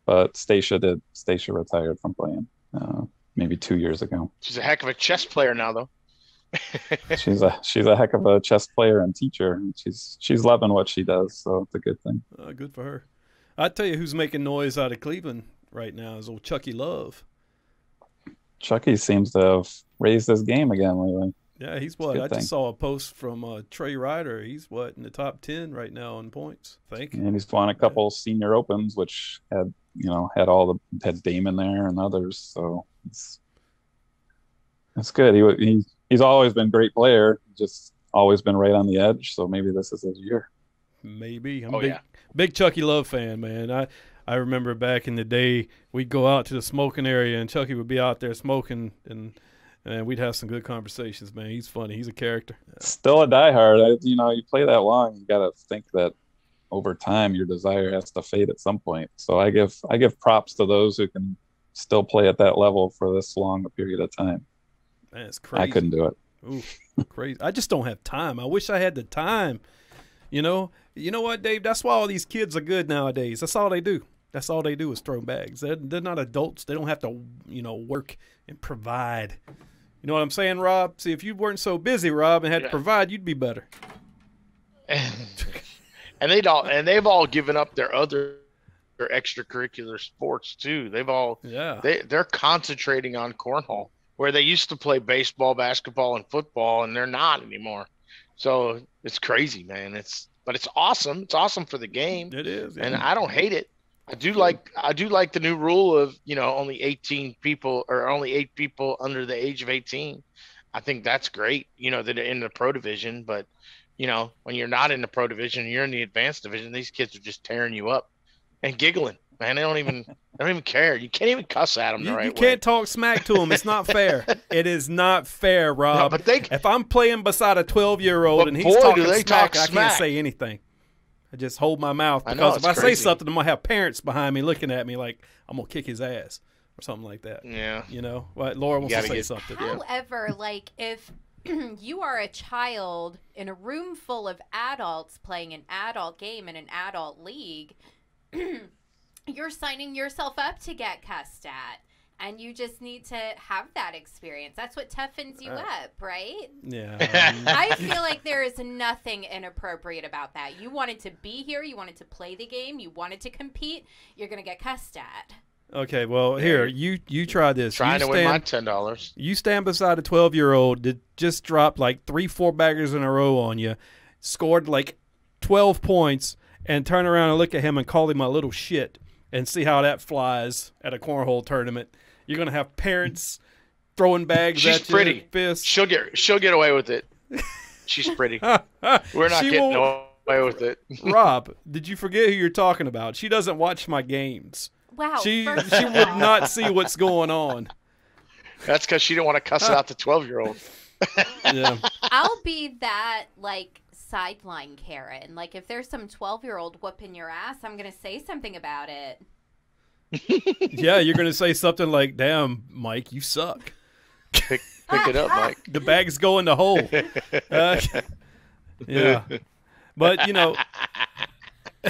but Stacia did. Stacia retired from playing uh, maybe two years ago. she's a heck of a chess player now, though. She's a she's a heck of a chess player and teacher. She's she's loving what she does, so it's a good thing. Uh, good for her. I tell you, who's making noise out of Cleveland right now is old Chucky Love. Chucky seems to have raised his game again lately. Yeah, he's what? I thing. just saw a post from uh, Trey Ryder. He's what in the top ten right now in points. I think. And he's won a couple senior opens, which had you know had all the had Damon there and others. So it's it's good. He wa- he he's always been a great player, just always been right on the edge. So maybe this is his year. Maybe. I'm Oh, a big, yeah. big Chucky Love fan, man. I I remember back in the day, we'd go out to the smoking area, and Chucky would be out there smoking, and and we'd have some good conversations, man. He's funny. He's a character. Still a diehard. I, you know, you play that long, you got to think that over time your desire has to fade at some point. So I give I give props to those who can still play at that level for this long a period of time. Man, it's crazy. I couldn't do it. Ooh, crazy. I just don't have time. I wish I had the time. You know, you know what, Dave? That's why all these kids are good nowadays. That's all they do. That's all they do is throw bags. They're, they're not adults. They don't have to, you know, work and provide. You know what I'm saying, Rob? See, if you weren't so busy, Rob, and had to provide, you'd be better. and they'd all and they've all given up their other their extracurricular sports too. They've all Yeah. they they're concentrating on cornhole where they used to play baseball, basketball, and football, and they're not anymore. So it's crazy, man. It's but it's awesome. It's awesome for the game, It is. and. I don't hate it. I do like I do like the new rule of you know only 18 people or only eight people under the age of 18. I think that's great. You know that in the pro division, but you know when you're not in the pro division, you're in the advanced division. These kids are just tearing you up and giggling. Man, they don't even they don't even care. You can't even cuss at them you, the right you can't talk smack to them. It's not fair. it is not fair, No, Rob. but they if I'm playing beside a 12 year old and he's boy, talking smack, talk I can't say anything. I just hold my mouth I because know, if I it's say something, I'm gonna have parents behind me looking at me like I'm gonna kick his ass or something like that. yeah. You know, what? Laura wants to say get- something. Yeah. However, like if you are a child in a room full of adults playing an adult game in an adult league. You're signing yourself up to get cussed at. And you just need to have that experience. That's what toughens you Uh, up, right? Yeah. um, I feel like there is nothing inappropriate about that. You wanted to be here, you wanted to play the game, you wanted to compete, you're going to get cussed at. okay. Well, here you you try this. Trying you to win my ten dollars. you stand beside a 12 year old that just dropped like three four baggers in a row on you, scored like 12 points, and turn around and look at him and call him a little shit, and see how that flies at a cornhole tournament. You're gonna have parents throwing bags She's at you, pretty. fists. She'll get she'll get away with it. She's pretty. We're not She getting won't- away with it. Rob, did you forget who you're talking about? She doesn't watch my games. Wow. She she of would not see what's going on. That's because she didn't want to cuss out the twelve year old. Yeah. I'll be that like sideline Karen. Like if there's some 12-year-old whooping your ass, I'm going to say something about it. Yeah, you're gonna say something like, "Damn, Mike, you suck." Pick pick it up, Mike. The bags go in the hole. Uh, yeah, but you know,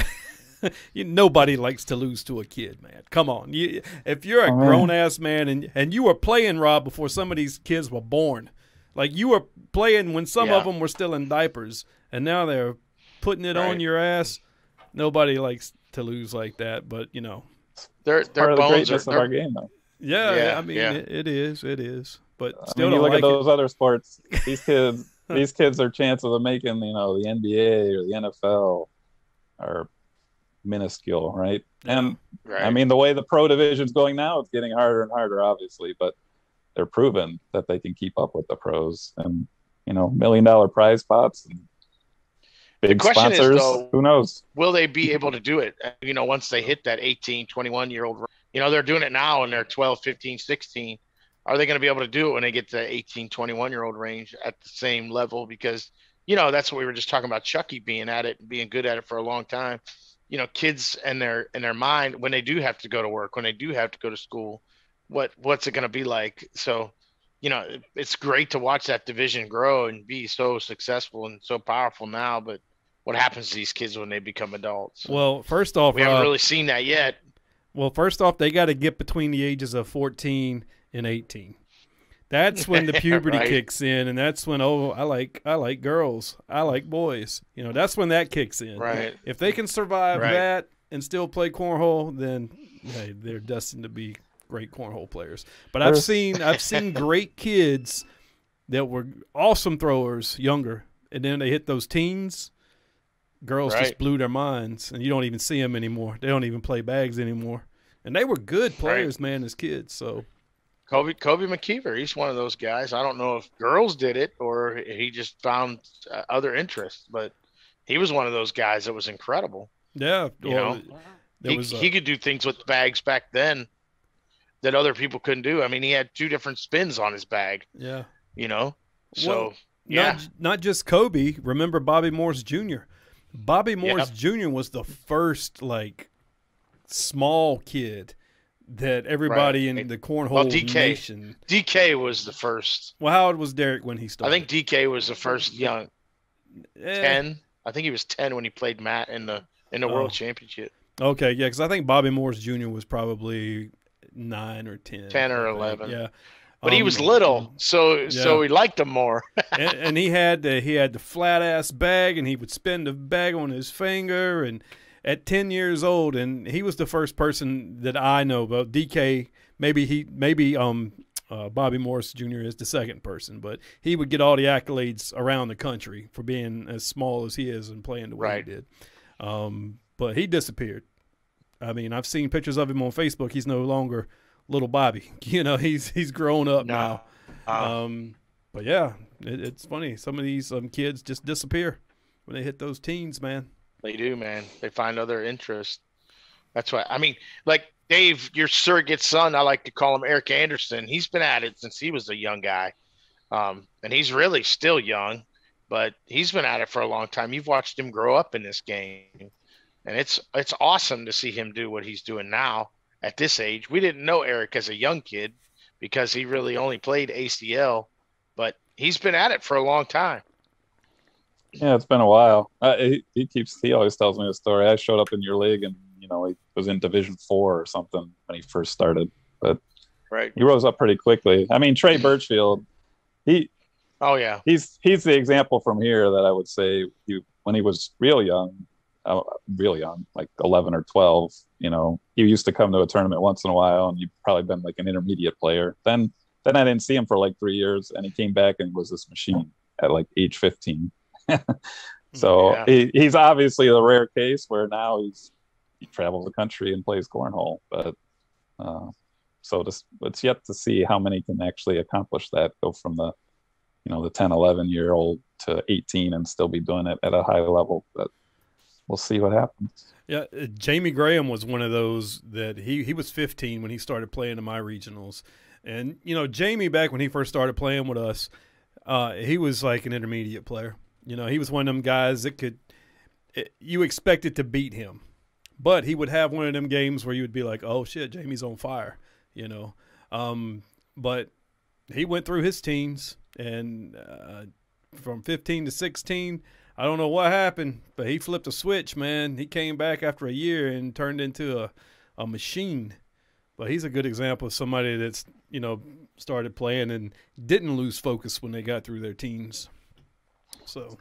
nobody likes to lose to a kid, man. Come on, you, if you're a Oh, man. grown ass man and and you were playing Rob before some of these kids were born, like you were playing when some Yeah. of them were still in diapers, and now they're putting it on your ass. Nobody likes to lose like that, but you know, Their Part their of the bones are greatness of our game, though. yeah, Yeah, I mean, yeah. It, it is, it is, but I still mean, you don't look like at it. those other sports. These kids, these kids, their chances of making, you know, the NBA or the NFL are minuscule, right? And right. I mean, the way the pro division's going now, it's getting harder and harder, obviously, but they're proven that they can keep up with the pros and, you know, million dollar prize pots and big question is, though- Who knows? will they be able to do it you know once they hit that 18 21 year old you know they're doing it now and they're 12 15 16 are they going to be able to do it when they get to 18 21 year old range at the same level? Because you know that's what we were just talking about chucky being at it and being good at it for a long time. You know kids and their in their mind when they do have to go to work when they do have to go to school what what's it going to be like? So you know it's great to watch that division grow and be so successful and so powerful now but what happens to these kids when they become adults Well, first off, we haven't Rob, really seen that yet. well, first off, they got to get between the ages of 14 and 18. That's when the puberty Right. kicks in, and that's when oh, I like I like girls, I like boys. You know, that's when that kicks in. Right. If they can survive Right. that and still play cornhole, then hey, they're destined to be great cornhole players. But I've seen I've seen great kids that were awesome throwers younger, and then they hit those teens. Girls just blew their minds, and you don't even see them anymore. They don't even play bags anymore, and they were good players, man, as kids. So Kobe Kobe McKeever, he's one of those guys. I don't know if girls did it or he just found uh, other interests, but he was one of those guys that was incredible. yeah, You well, know, he, was uh, he could do things with bags back then that other people couldn't do. I mean, he had two different spins on his bag, yeah. you know. So Well, yeah, Not, not just Kobe. Remember Bobby Morris Jr. Bobby Morris Jr. was the first like small kid that everybody Right. in the cornhole Well, DK. nation. DK was the first. Well, how old was Derek when he started? I think DK was the first young Eh, ten. I think he was ten when he played Matt in the in the Oh. World Championship. Okay, yeah, because I think Bobby Morris Jr. was probably nine or ten. 10 or 11. Yeah, But he Um, was little, so so we liked him more. and, and he had the he had the flat ass bag, and he would spin the bag on his finger. And at ten years old, and he was the first person that I know about. DK, maybe he maybe um uh, Bobby Morris Jr. is the second person, but he would get all the accolades around the country for being as small as he is and playing the way Right. he did. Um, but he disappeared. I mean, I've seen pictures of him on Facebook. He's no longer little Bobby. You know, he's he's grown up No. now. Uh, Um, but yeah, it, it's funny. Some of these um, kids just disappear when they hit those teens, man. they do, man. They find other interests. That's why. I mean, like Dave, your surrogate son. I like to call him Eric Anderson. He's been at it since he was a young guy, um, and he's really still young, but he's been at it for a long time. You've watched him grow up in this game, and it's it's awesome to see him do what he's doing now at this age. We didn't know Eric as a young kid because he really only played ACL, but he's been at it for a long time. Yeah, it's been a while. Uh, he, he keeps he always tells me a story. I showed up in your league, and you know he was in Division Four or something when he first started, but Right. he rose up pretty quickly. I mean, Trey Birchfield, he Oh yeah. he's he's the example from here that I would say he, when he was real young, uh, real young, like eleven or twelve. You know, he used to come to a tournament once in a while, and he'd probably been like an intermediate player. Then then I didn't see him for like three years, and he came back and was this machine at like age fifteen. so Yeah. he, he's obviously the rare case where now he's he travels the country and plays cornhole, but. Uh, so this, it's yet to see how many can actually accomplish that go from the you know the 10 11 year old to 18 and still be doing it at a high level but we'll see what happens Yeah, uh, Jamie Graham was one of those that he he was 15 when he started playing in my regionals, and you know Jamie back when he first started playing with us, uh, he was like an intermediate player. You know, he was one of them guys that could it, you expected to beat him, but he would have one of them games where you would be like, oh shit, Jamie's on fire. You know, um, but he went through his teens and uh, from 15 to 16 I don't know what happened, but he flipped a switch, man. He came back after a year and turned into a, a machine. But he's a good example of somebody that's, you know, started playing and didn't lose focus when they got through their teens. So,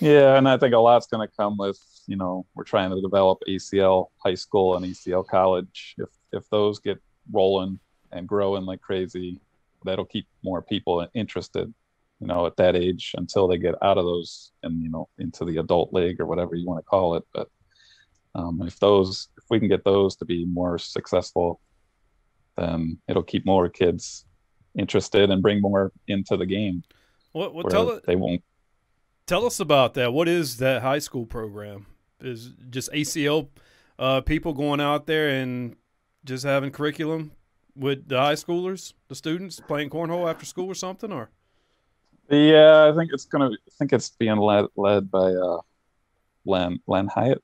yeah and i think a lot's going to come with you know we're trying to develop acl high school and acl college if if those get rolling and growing like crazy that'll keep more people interested you know at that age until they get out of those and you know into the adult league or whatever you want to call it but um, if those if we can get those to be more successful then it'll keep more kids interested and bring more into the game what, what where tell, they won't tell us about that. What is that high school program? Is just ACL uh, people going out there and just having curriculum with the high schoolers, the students playing cornhole after school or something? Or Yeah, I think it's gonna. I think it's being led led by uh, Len Len Hyatt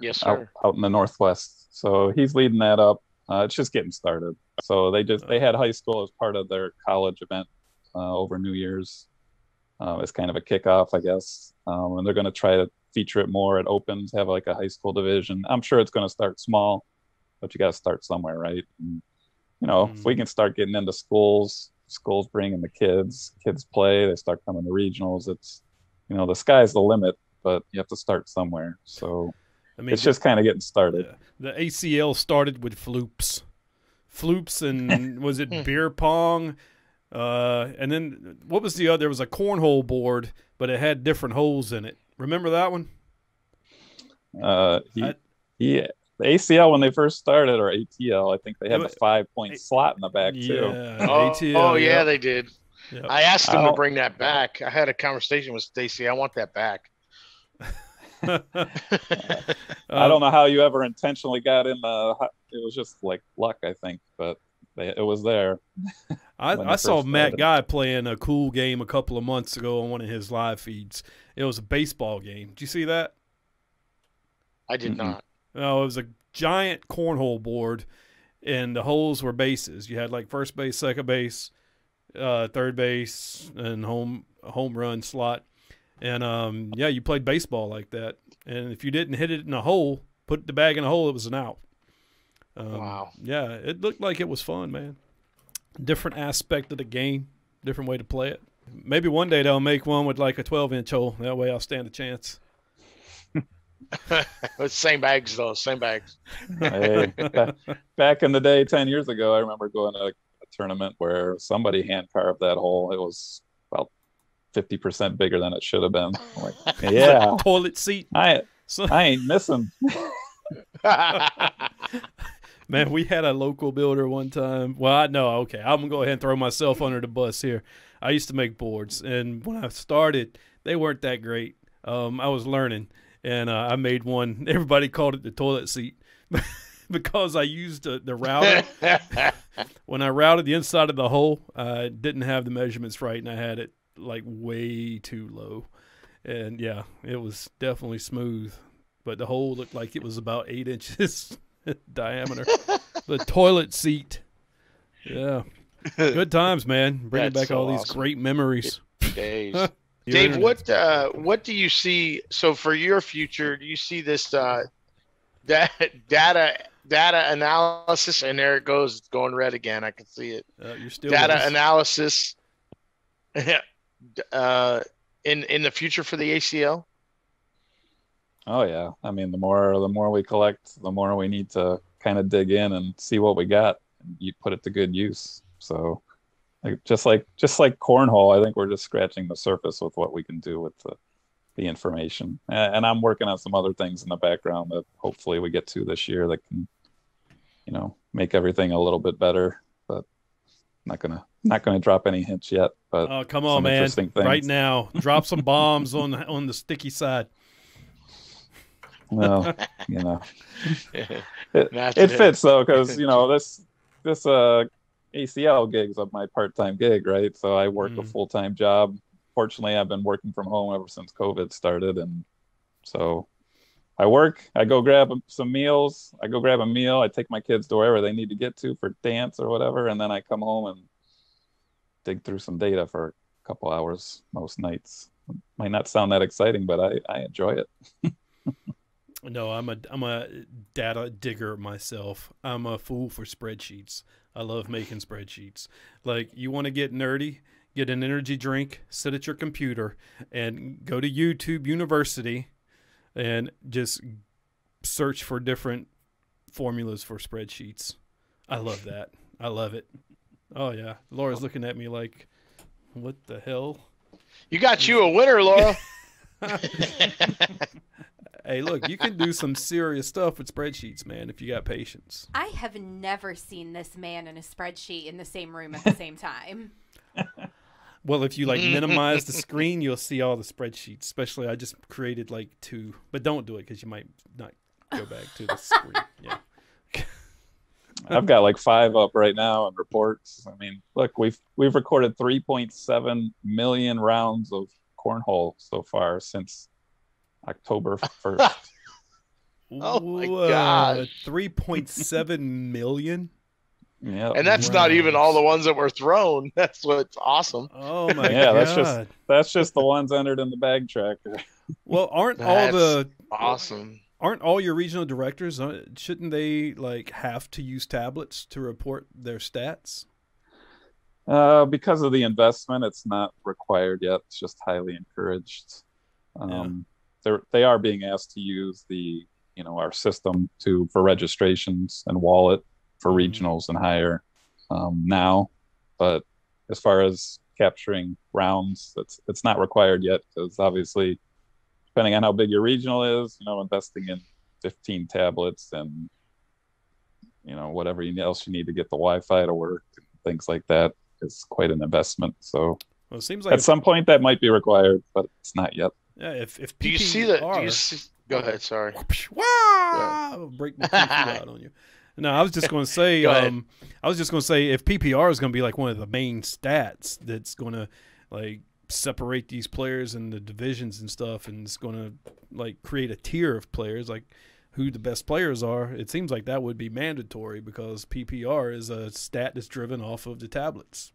Yes, out, sir. out in the northwest. So he's leading that up. Uh, it's just getting started. So they just they had high school as part of their college event uh, over New Year's. Uh, as kind of a kickoff, I guess, um, and they're going to try to feature it more at opens. Have like a high school division. I'm sure it's going to start small, but you got to start somewhere, right? And, you know, if we can start getting into schools, schools bringing the kids, kids play, they start coming to regionals. It's, you know, the sky's the limit, but you have to start somewhere. So I mean, it's just kind of getting started. Yeah. The ACL started with floops, floops, and was it beer pong? Uh, and then what was the other? There was a cornhole board, but it had different holes in it. Remember that one? Uh, he, I- he, the ACL when they first started, or ATL, I think they had It the five point slot in the back too. Yeah, Oh, ATL, oh yeah, yeah. they did. Yep. I asked I them to bring that back. I had a conversation with Stacy. I want that back. I Uh, don't know how you ever intentionally got in the. It was just like luck, I think, but they, it was there. I, I saw first Matt started. Guy playing a cool game a couple of months ago on one of his live feeds. It was a baseball game. Did you see that? I did Mm-mm. not. No, it was a giant cornhole board, and the holes were bases. You had like first base, second base, uh, third base, and home home run slot. And um, yeah, you played baseball like that. And if you didn't hit it in a hole, put the bag in a hole, it was an out. Um, Wow. Yeah, it looked like it was fun, man. Different aspect of the game, different way to play it. Maybe one day they'll make one with like a 12 inch hole. That way I'll stand a chance. It's same bags though. Same bags. Hey, back, back in the day, ten years ago, I remember going to a tournament where somebody hand carved that hole. It was about fifty percent bigger than it should have been. I'm like, yeah, Toilet seat. I So, I ain't missing. Man, we had a local builder one time. Well, I know. Okay, I'm gonna go ahead and throw myself under the bus here. I used to make boards, and when I started, they weren't that great. Um, I was learning, and uh, I made one. Everybody called it the toilet seat because I used uh, the router. when I routed the inside of the hole, I didn't have the measurements right, and I had it like way too low. And yeah, it was definitely smooth, but the hole looked like it was about eight inches diameter. the toilet seat. Yeah. Good times, man. Bringing That's back all so these great memories. days. Your Dave, what uh, what do you see? So for your future, do you see this uh, da- data data analysis? And there it goes, it's going red again. I can see it. Uh, you're still data with us. analysis uh, in in the future for the ACL. Oh yeah. I mean, the more the more we collect, the more we need to kind of dig in and see what we got. And you put it to good use. So, like just like just like cornhole, I think we're just scratching the surface with what we can do with the the information. A- And I'm working on some other things in the background that hopefully we get to this year that can, you know, make everything a little bit better. But not gonna not gonna drop any hints yet. But Oh, come on, man! Right now, drop some bombs on the, on the sticky side. well, you know. It it. fits though because you know this this uh acl gigs of my part-time gig right? So i work a Mm. full-time job. Fortunately i've been working from home ever since covid started and so i work i go grab some meals i go grab a meal i take my kids to wherever they need to get to for dance or whatever and then i come home and dig through some data for a couple hours most nights. Might not sound that exciting but i i enjoy it No, I'm a I'm a data digger myself. I'm a fool for spreadsheets. I love making spreadsheets. Like you want to get nerdy, get an energy drink, sit at your computer, and go to YouTube University, and just search for different formulas for spreadsheets. I love that. I love it. Oh yeah, Laura's looking at me like, what the hell? You got you a winner, Laura. Hey, look, you can do some serious stuff with spreadsheets, man, if you got patience. I have never seen this man and a spreadsheet in the same room at the same time. Well, if you like minimize the screen, you'll see all the spreadsheets. Especially, I just created like two, but don't do it because you might not go back to the screen. Yeah. I've got like five up right now and reports. I mean, look, we've we've recorded 3.7 million rounds of cornhole so far since October 1st. Oh my gosh. Three point seven million. yeah, and that's not even all the ones that were thrown. That's what's awesome. Oh my Yeah, god. that's just- that's just the ones entered in the bag tracker. Well, aren't all the Awesome. aren't all your regional directors? uh, Shouldn't they like have to use tablets to report their stats? Uh, because of the investment, it's not required yet. It's just highly encouraged. Um, they're they are being asked to use the you know our system to for registrations and wallet for Mhm. regionals and higher um, now, but as far as capturing rounds, it's it's not required yet because obviously, depending on how big your regional is, you know, investing in 15 tablets and you know whatever else you need to get the Wi-Fi to work, and things like that is quite an investment. So Well, it seems like at some point that might be required, but it's not yet. Yeah, if if Do you see the? Do PPR you see, go ahead. Sorry. Wow! Break my teeth out on you. No, I was just going to say. Go um, I was just going to say if PPR is going to be like one of the main stats that's going to like separate these players and the divisions and stuff, and it's going to like create a tier of players, like who the best players are. It seems like that would be mandatory because PPR is a stat that's driven off of the tablets.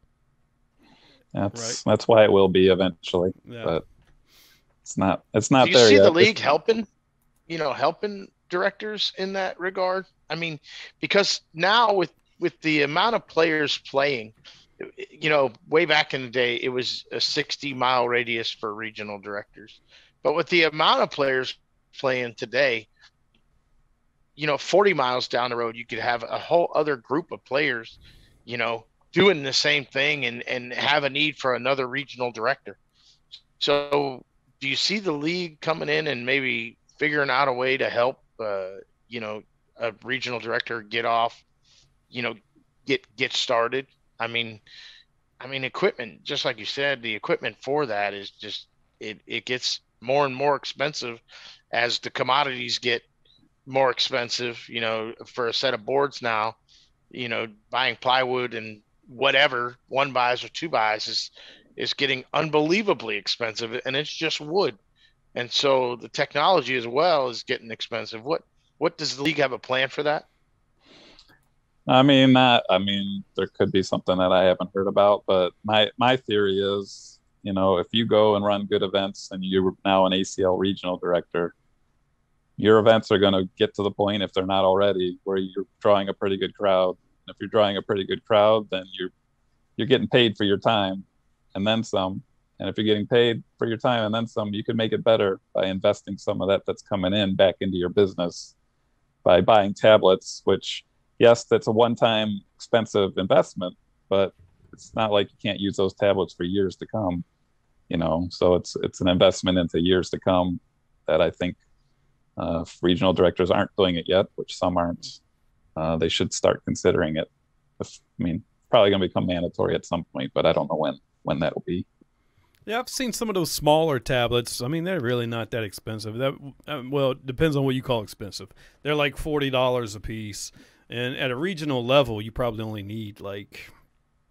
That's that's why it will be eventually. Yeah. But it's not it's not Do you there see yet. the It's- league helping? You know, helping directors in that regard. I mean, because now with with the amount of players playing, you know, way back in the day, it was a 60 mile radius for regional directors. But with the amount of players playing today, you know, 40 miles down the road, you could have a whole other group of players, you know, doing the same thing and, and have a need for another regional director. So do you see the league coming in and maybe figuring out a way to help, uh, you know, a regional director get off, you know, get get started? I mean, I mean, equipment, just like you said, the equipment for that is just it it gets more and more expensive as the commodities get more expensive. You know, for a set of boards now, you know, buying plywood and whatever one buys or two buys is is getting unbelievably expensive, and it's just wood. And so the technology as well is getting expensive. What what does the league have a plan for that? I mean, that I mean, there could be something that I haven't heard about, but my my theory is, you know, if you go and run good events and you're now an ACL regional director, your events are going to get to the point, if they're not already, where you're drawing a pretty good crowd. And if you're drawing a pretty good crowd, then you're you're getting paid for your time, and then some. And if you're getting paid for your time and then some, you can make it better by investing some of that that's coming in back into your business by buying tablets, which yes, that's a one-time expensive investment, but it's not like you can't use those tablets for years to come. You know, so it's it's an investment into years to come that I think uh, regional directors aren't doing it yet, which some aren't. Uh, they should start considering it. If, I mean, probably going to become mandatory at some point, but I don't know when when that'll be. Yeah, I've seen some of those smaller tablets. I mean, they're really not that expensive. That uh, well, it depends on what you call expensive. They're like forty dollars a piece, and at a regional level, you probably only need like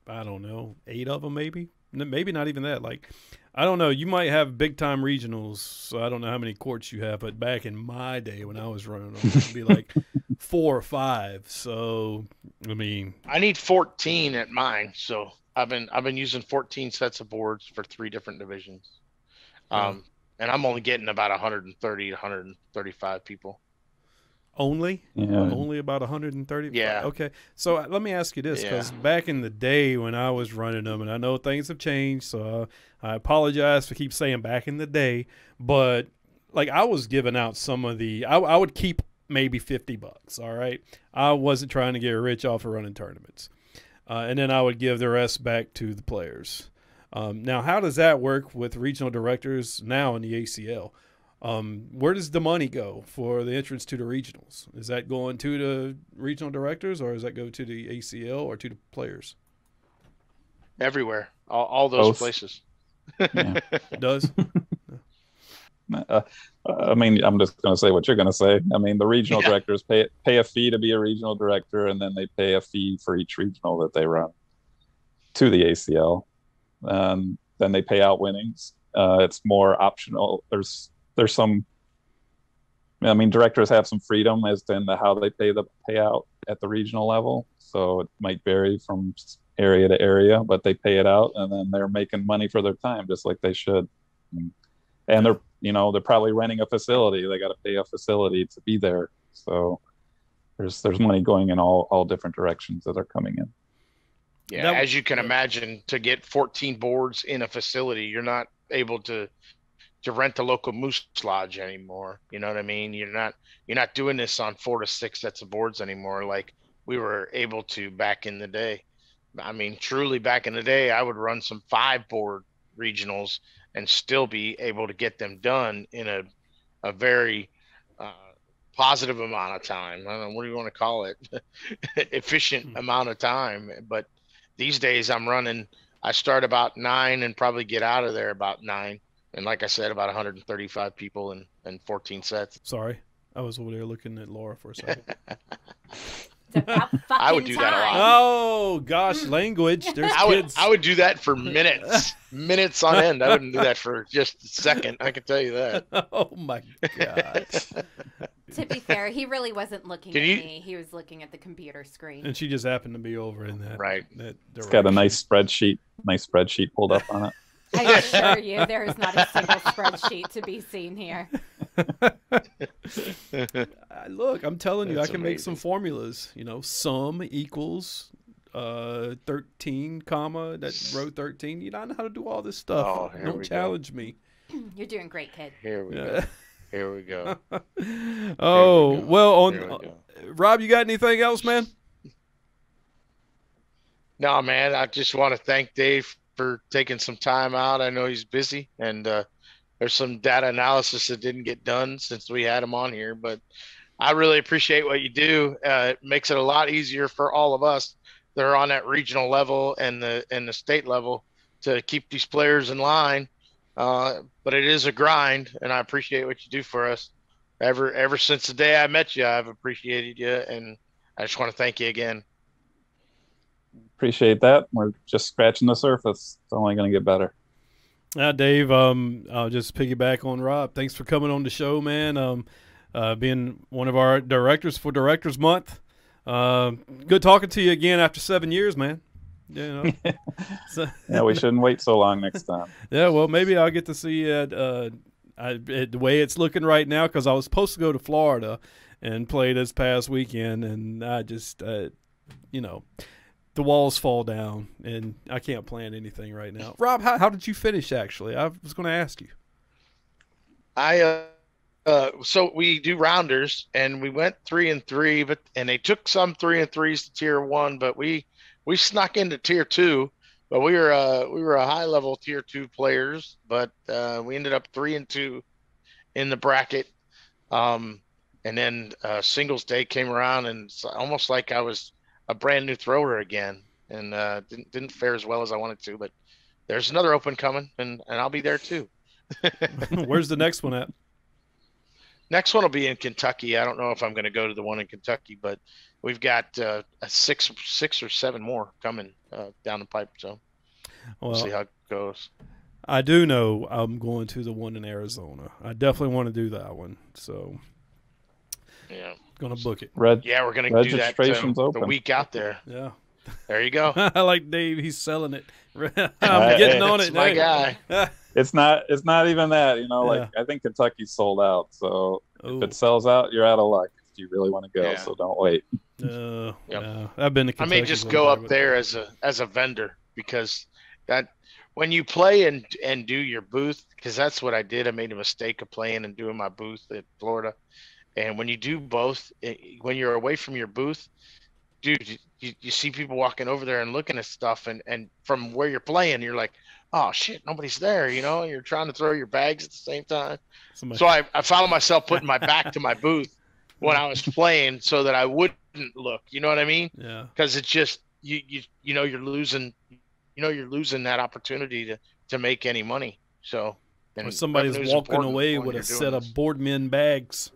I don't know, eight of them, maybe, maybe not even that. Like, I don't know. You might have big time regionals, so I don't know how many courts you have. But back in my day when I was running them, it'd be like four or five. So, I mean, I need 14 at mine, so I've been I've been using 14 sets of boards for three different divisions. Um, and I'm only getting about 130 to 135 people. Only, Yeah. only about 130. Yeah. Okay. So uh, let me ask you this, because Yeah. back in the day when I was running them, and I know things have changed, so uh, I apologize for keep saying back in the day, but like I was giving out some of the, I, I would keep maybe 50 bucks. All right. I wasn't trying to get rich off of running tournaments, uh, and then I would give the rest back to the players. Um, now, how does that work with regional directors now in the ACL? Um, where does the money go for the entrance to the regionals? Is that going to the regional directors, or does that go to the ACL or to the players? Everywhere, all, all those Both. places. Yeah. It does. Uh, I mean, I'm just going to say what you're going to say. I mean, the regional Yeah. directors pay pay a fee to be a regional director, and then they pay a fee for each regional that they run to the ACL. Um, then they pay out winnings. Uh, it's more optional. There's there's some. I mean, directors have some freedom as to into how they pay the payout at the regional level, so it might vary from area to area, but they pay it out, and then they're making money for their time, just like they should. And they're you know they're probably renting a facility they got to pay a facility to be there so there's there's money going in all all different directions that are coming in Yeah, That- as you can imagine, to get 14 boards in a facility, you're not able to to rent the local moose lodge anymore. You know what I mean? You're not you're not doing this on four to six sets of boards anymore, like we were able to back in the day. I mean, truly back in the day, I would run some five board regionals and still be able to get them done in a a very uh, positive amount of time. I don't know what do you want to call it, efficient Hmm. amount of time. But these days, I'm running. I start about nine and probably get out of there about nine. And like I said, about 135 people and and 14 sets. Sorry, I was over there looking at Laura for a second. It's about fucking I would do that a lot. oh gosh, mm. language. There's I would kids. I would do that for minutes, minutes on end. I wouldn't do that for just a second. I can tell you that. oh my god. To be fair, he really wasn't looking Can at you- me. He was looking at the computer screen. and she just happened to be over in that. Right. That it's got a nice spreadsheet nice spreadsheet pulled up on it I assure you, there is not a single spreadsheet to be seen here. Uh, look, I'm telling you, That's I can make some formulas. You know, sum equals uh 13 comma that row 13 you know I know how to do all this stuff Oh, here don't we go. challenge me You're doing great, kid. Here we go. Here we go. oh go. well Here we on go. rob you got anything else man No, man, I just want to thank Dave for taking some time out. I know he's busy and uh, there's some data analysis that didn't get done since we had him on here, but I really appreciate what you do. Uh, it makes it a lot easier for all of us that are on that regional level and the and the state level to keep these players in line. Uh, but it is a grind, and I appreciate what you do for us. Ever ever since the day I met you, I've appreciated you, and I just want to thank you again. Appreciate that we're just scratching the surface it's only going to get better Uh, Dave, um, I'll just piggyback on Rob. Thanks for coming on the show, man. Um, uh, being one of our directors for Directors Month. Uh, good talking to you again after seven years, man. You know, so, Yeah, we shouldn't wait so long next time. yeah. Well, maybe I'll get to see you at, uh, I, at the way it's looking right now because I was supposed to go to Florida and play this past weekend, and I just, uh, you know, the walls fall down, and I can't plan anything right now. Rob, how, how did you finish? Actually, I was going to ask you. I uh, uh, so we do rounders, and we went three and three, but and they took some three and threes to tier one, but we we snuck into tier two. But we were uh, we were a high level tier two players, but uh, we ended up three and two in the bracket. Um, and then uh, singles day came around, and it's almost like I was a brand new thrower again, and uh, didn't didn't fare as well as I wanted to. But there's another open coming, and and I'll be there too. Where's the next one at? Next one will be in Kentucky. I don't know if I'm going to go to the one in Kentucky, but we've got uh, a six, six or seven more coming uh, down the pipe. So we'll, Well, see how it goes. I do know I'm going to the one in Arizona. I definitely want to do that one, so Yeah, gonna book it. Red. yeah, we're going to do that Registration's uh, the week out there. Yeah, There you go. I like Dave. He's selling it. I'm Hey, getting on That's it. my Hey. guy. It's not. It's not even that. You know, like I think Kentucky's sold out. So Ooh, if it sells out, you're out of luck. If you really want to go, Yeah. so don't wait. uh, Yep. yeah. I've been to. I may just go up there as a as a vendor because that when you play and and do your booth because that's what I did. I made a mistake of playing and doing my booth at Florida, and when you do both, it, when you're away from your booth, dude, you, you see people walking over there and looking at stuff, and and from where you're playing, you're like, oh shit, nobody's there, you know. And you're trying to throw your bags at the same time. Somebody- So I, I found myself putting my back to my booth when I was playing so that I wouldn't look. You know what I mean? yeah. because it's just you you you know you're losing you know you're losing that opportunity to to make any money so Or somebody's walking away with a set this. of boardmen bags.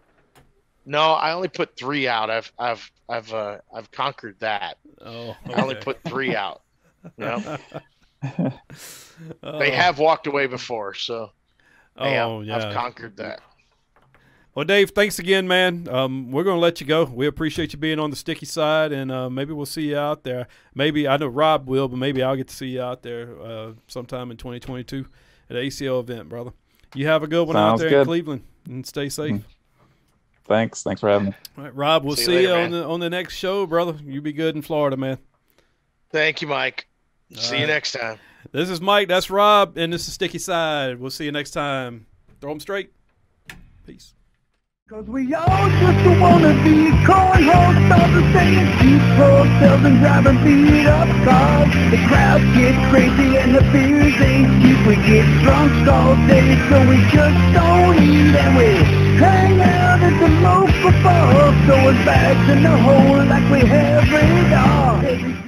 No i only put three out i've i've i've uh i've conquered that Oh, i only put three out Yeah. Oh, they have walked away before so hey, Oh I've, yeah. I've conquered that Well, Dave, thanks again, man. Um, we're gonna let you go. We appreciate you being on the sticky side, and uh, maybe we'll see you out there. Maybe I know Rob will, but maybe I'll get to see you out there uh, sometime in 2022 at an ACL event, brother. You have a good one out Sounds there in. Cleveland, and stay safe. Thanks. Thanks for having me. All right, Rob, we'll See see, you you, later, on man. the on the next show, brother. You be good in Florida, man. thank you mike see you next time This is Mike. That's Rob, and this is Sticky Side. We'll see you next time. Throw them straight. Peace. Cause we all just wanna be cornhole stars singing cheap hotels and driving beat up cars. The crowd gets crazy and the beers ain't cheap. We get drunk all day so we just don't eat and we hang out at the local bar, throwing bags in the hole like we have it all.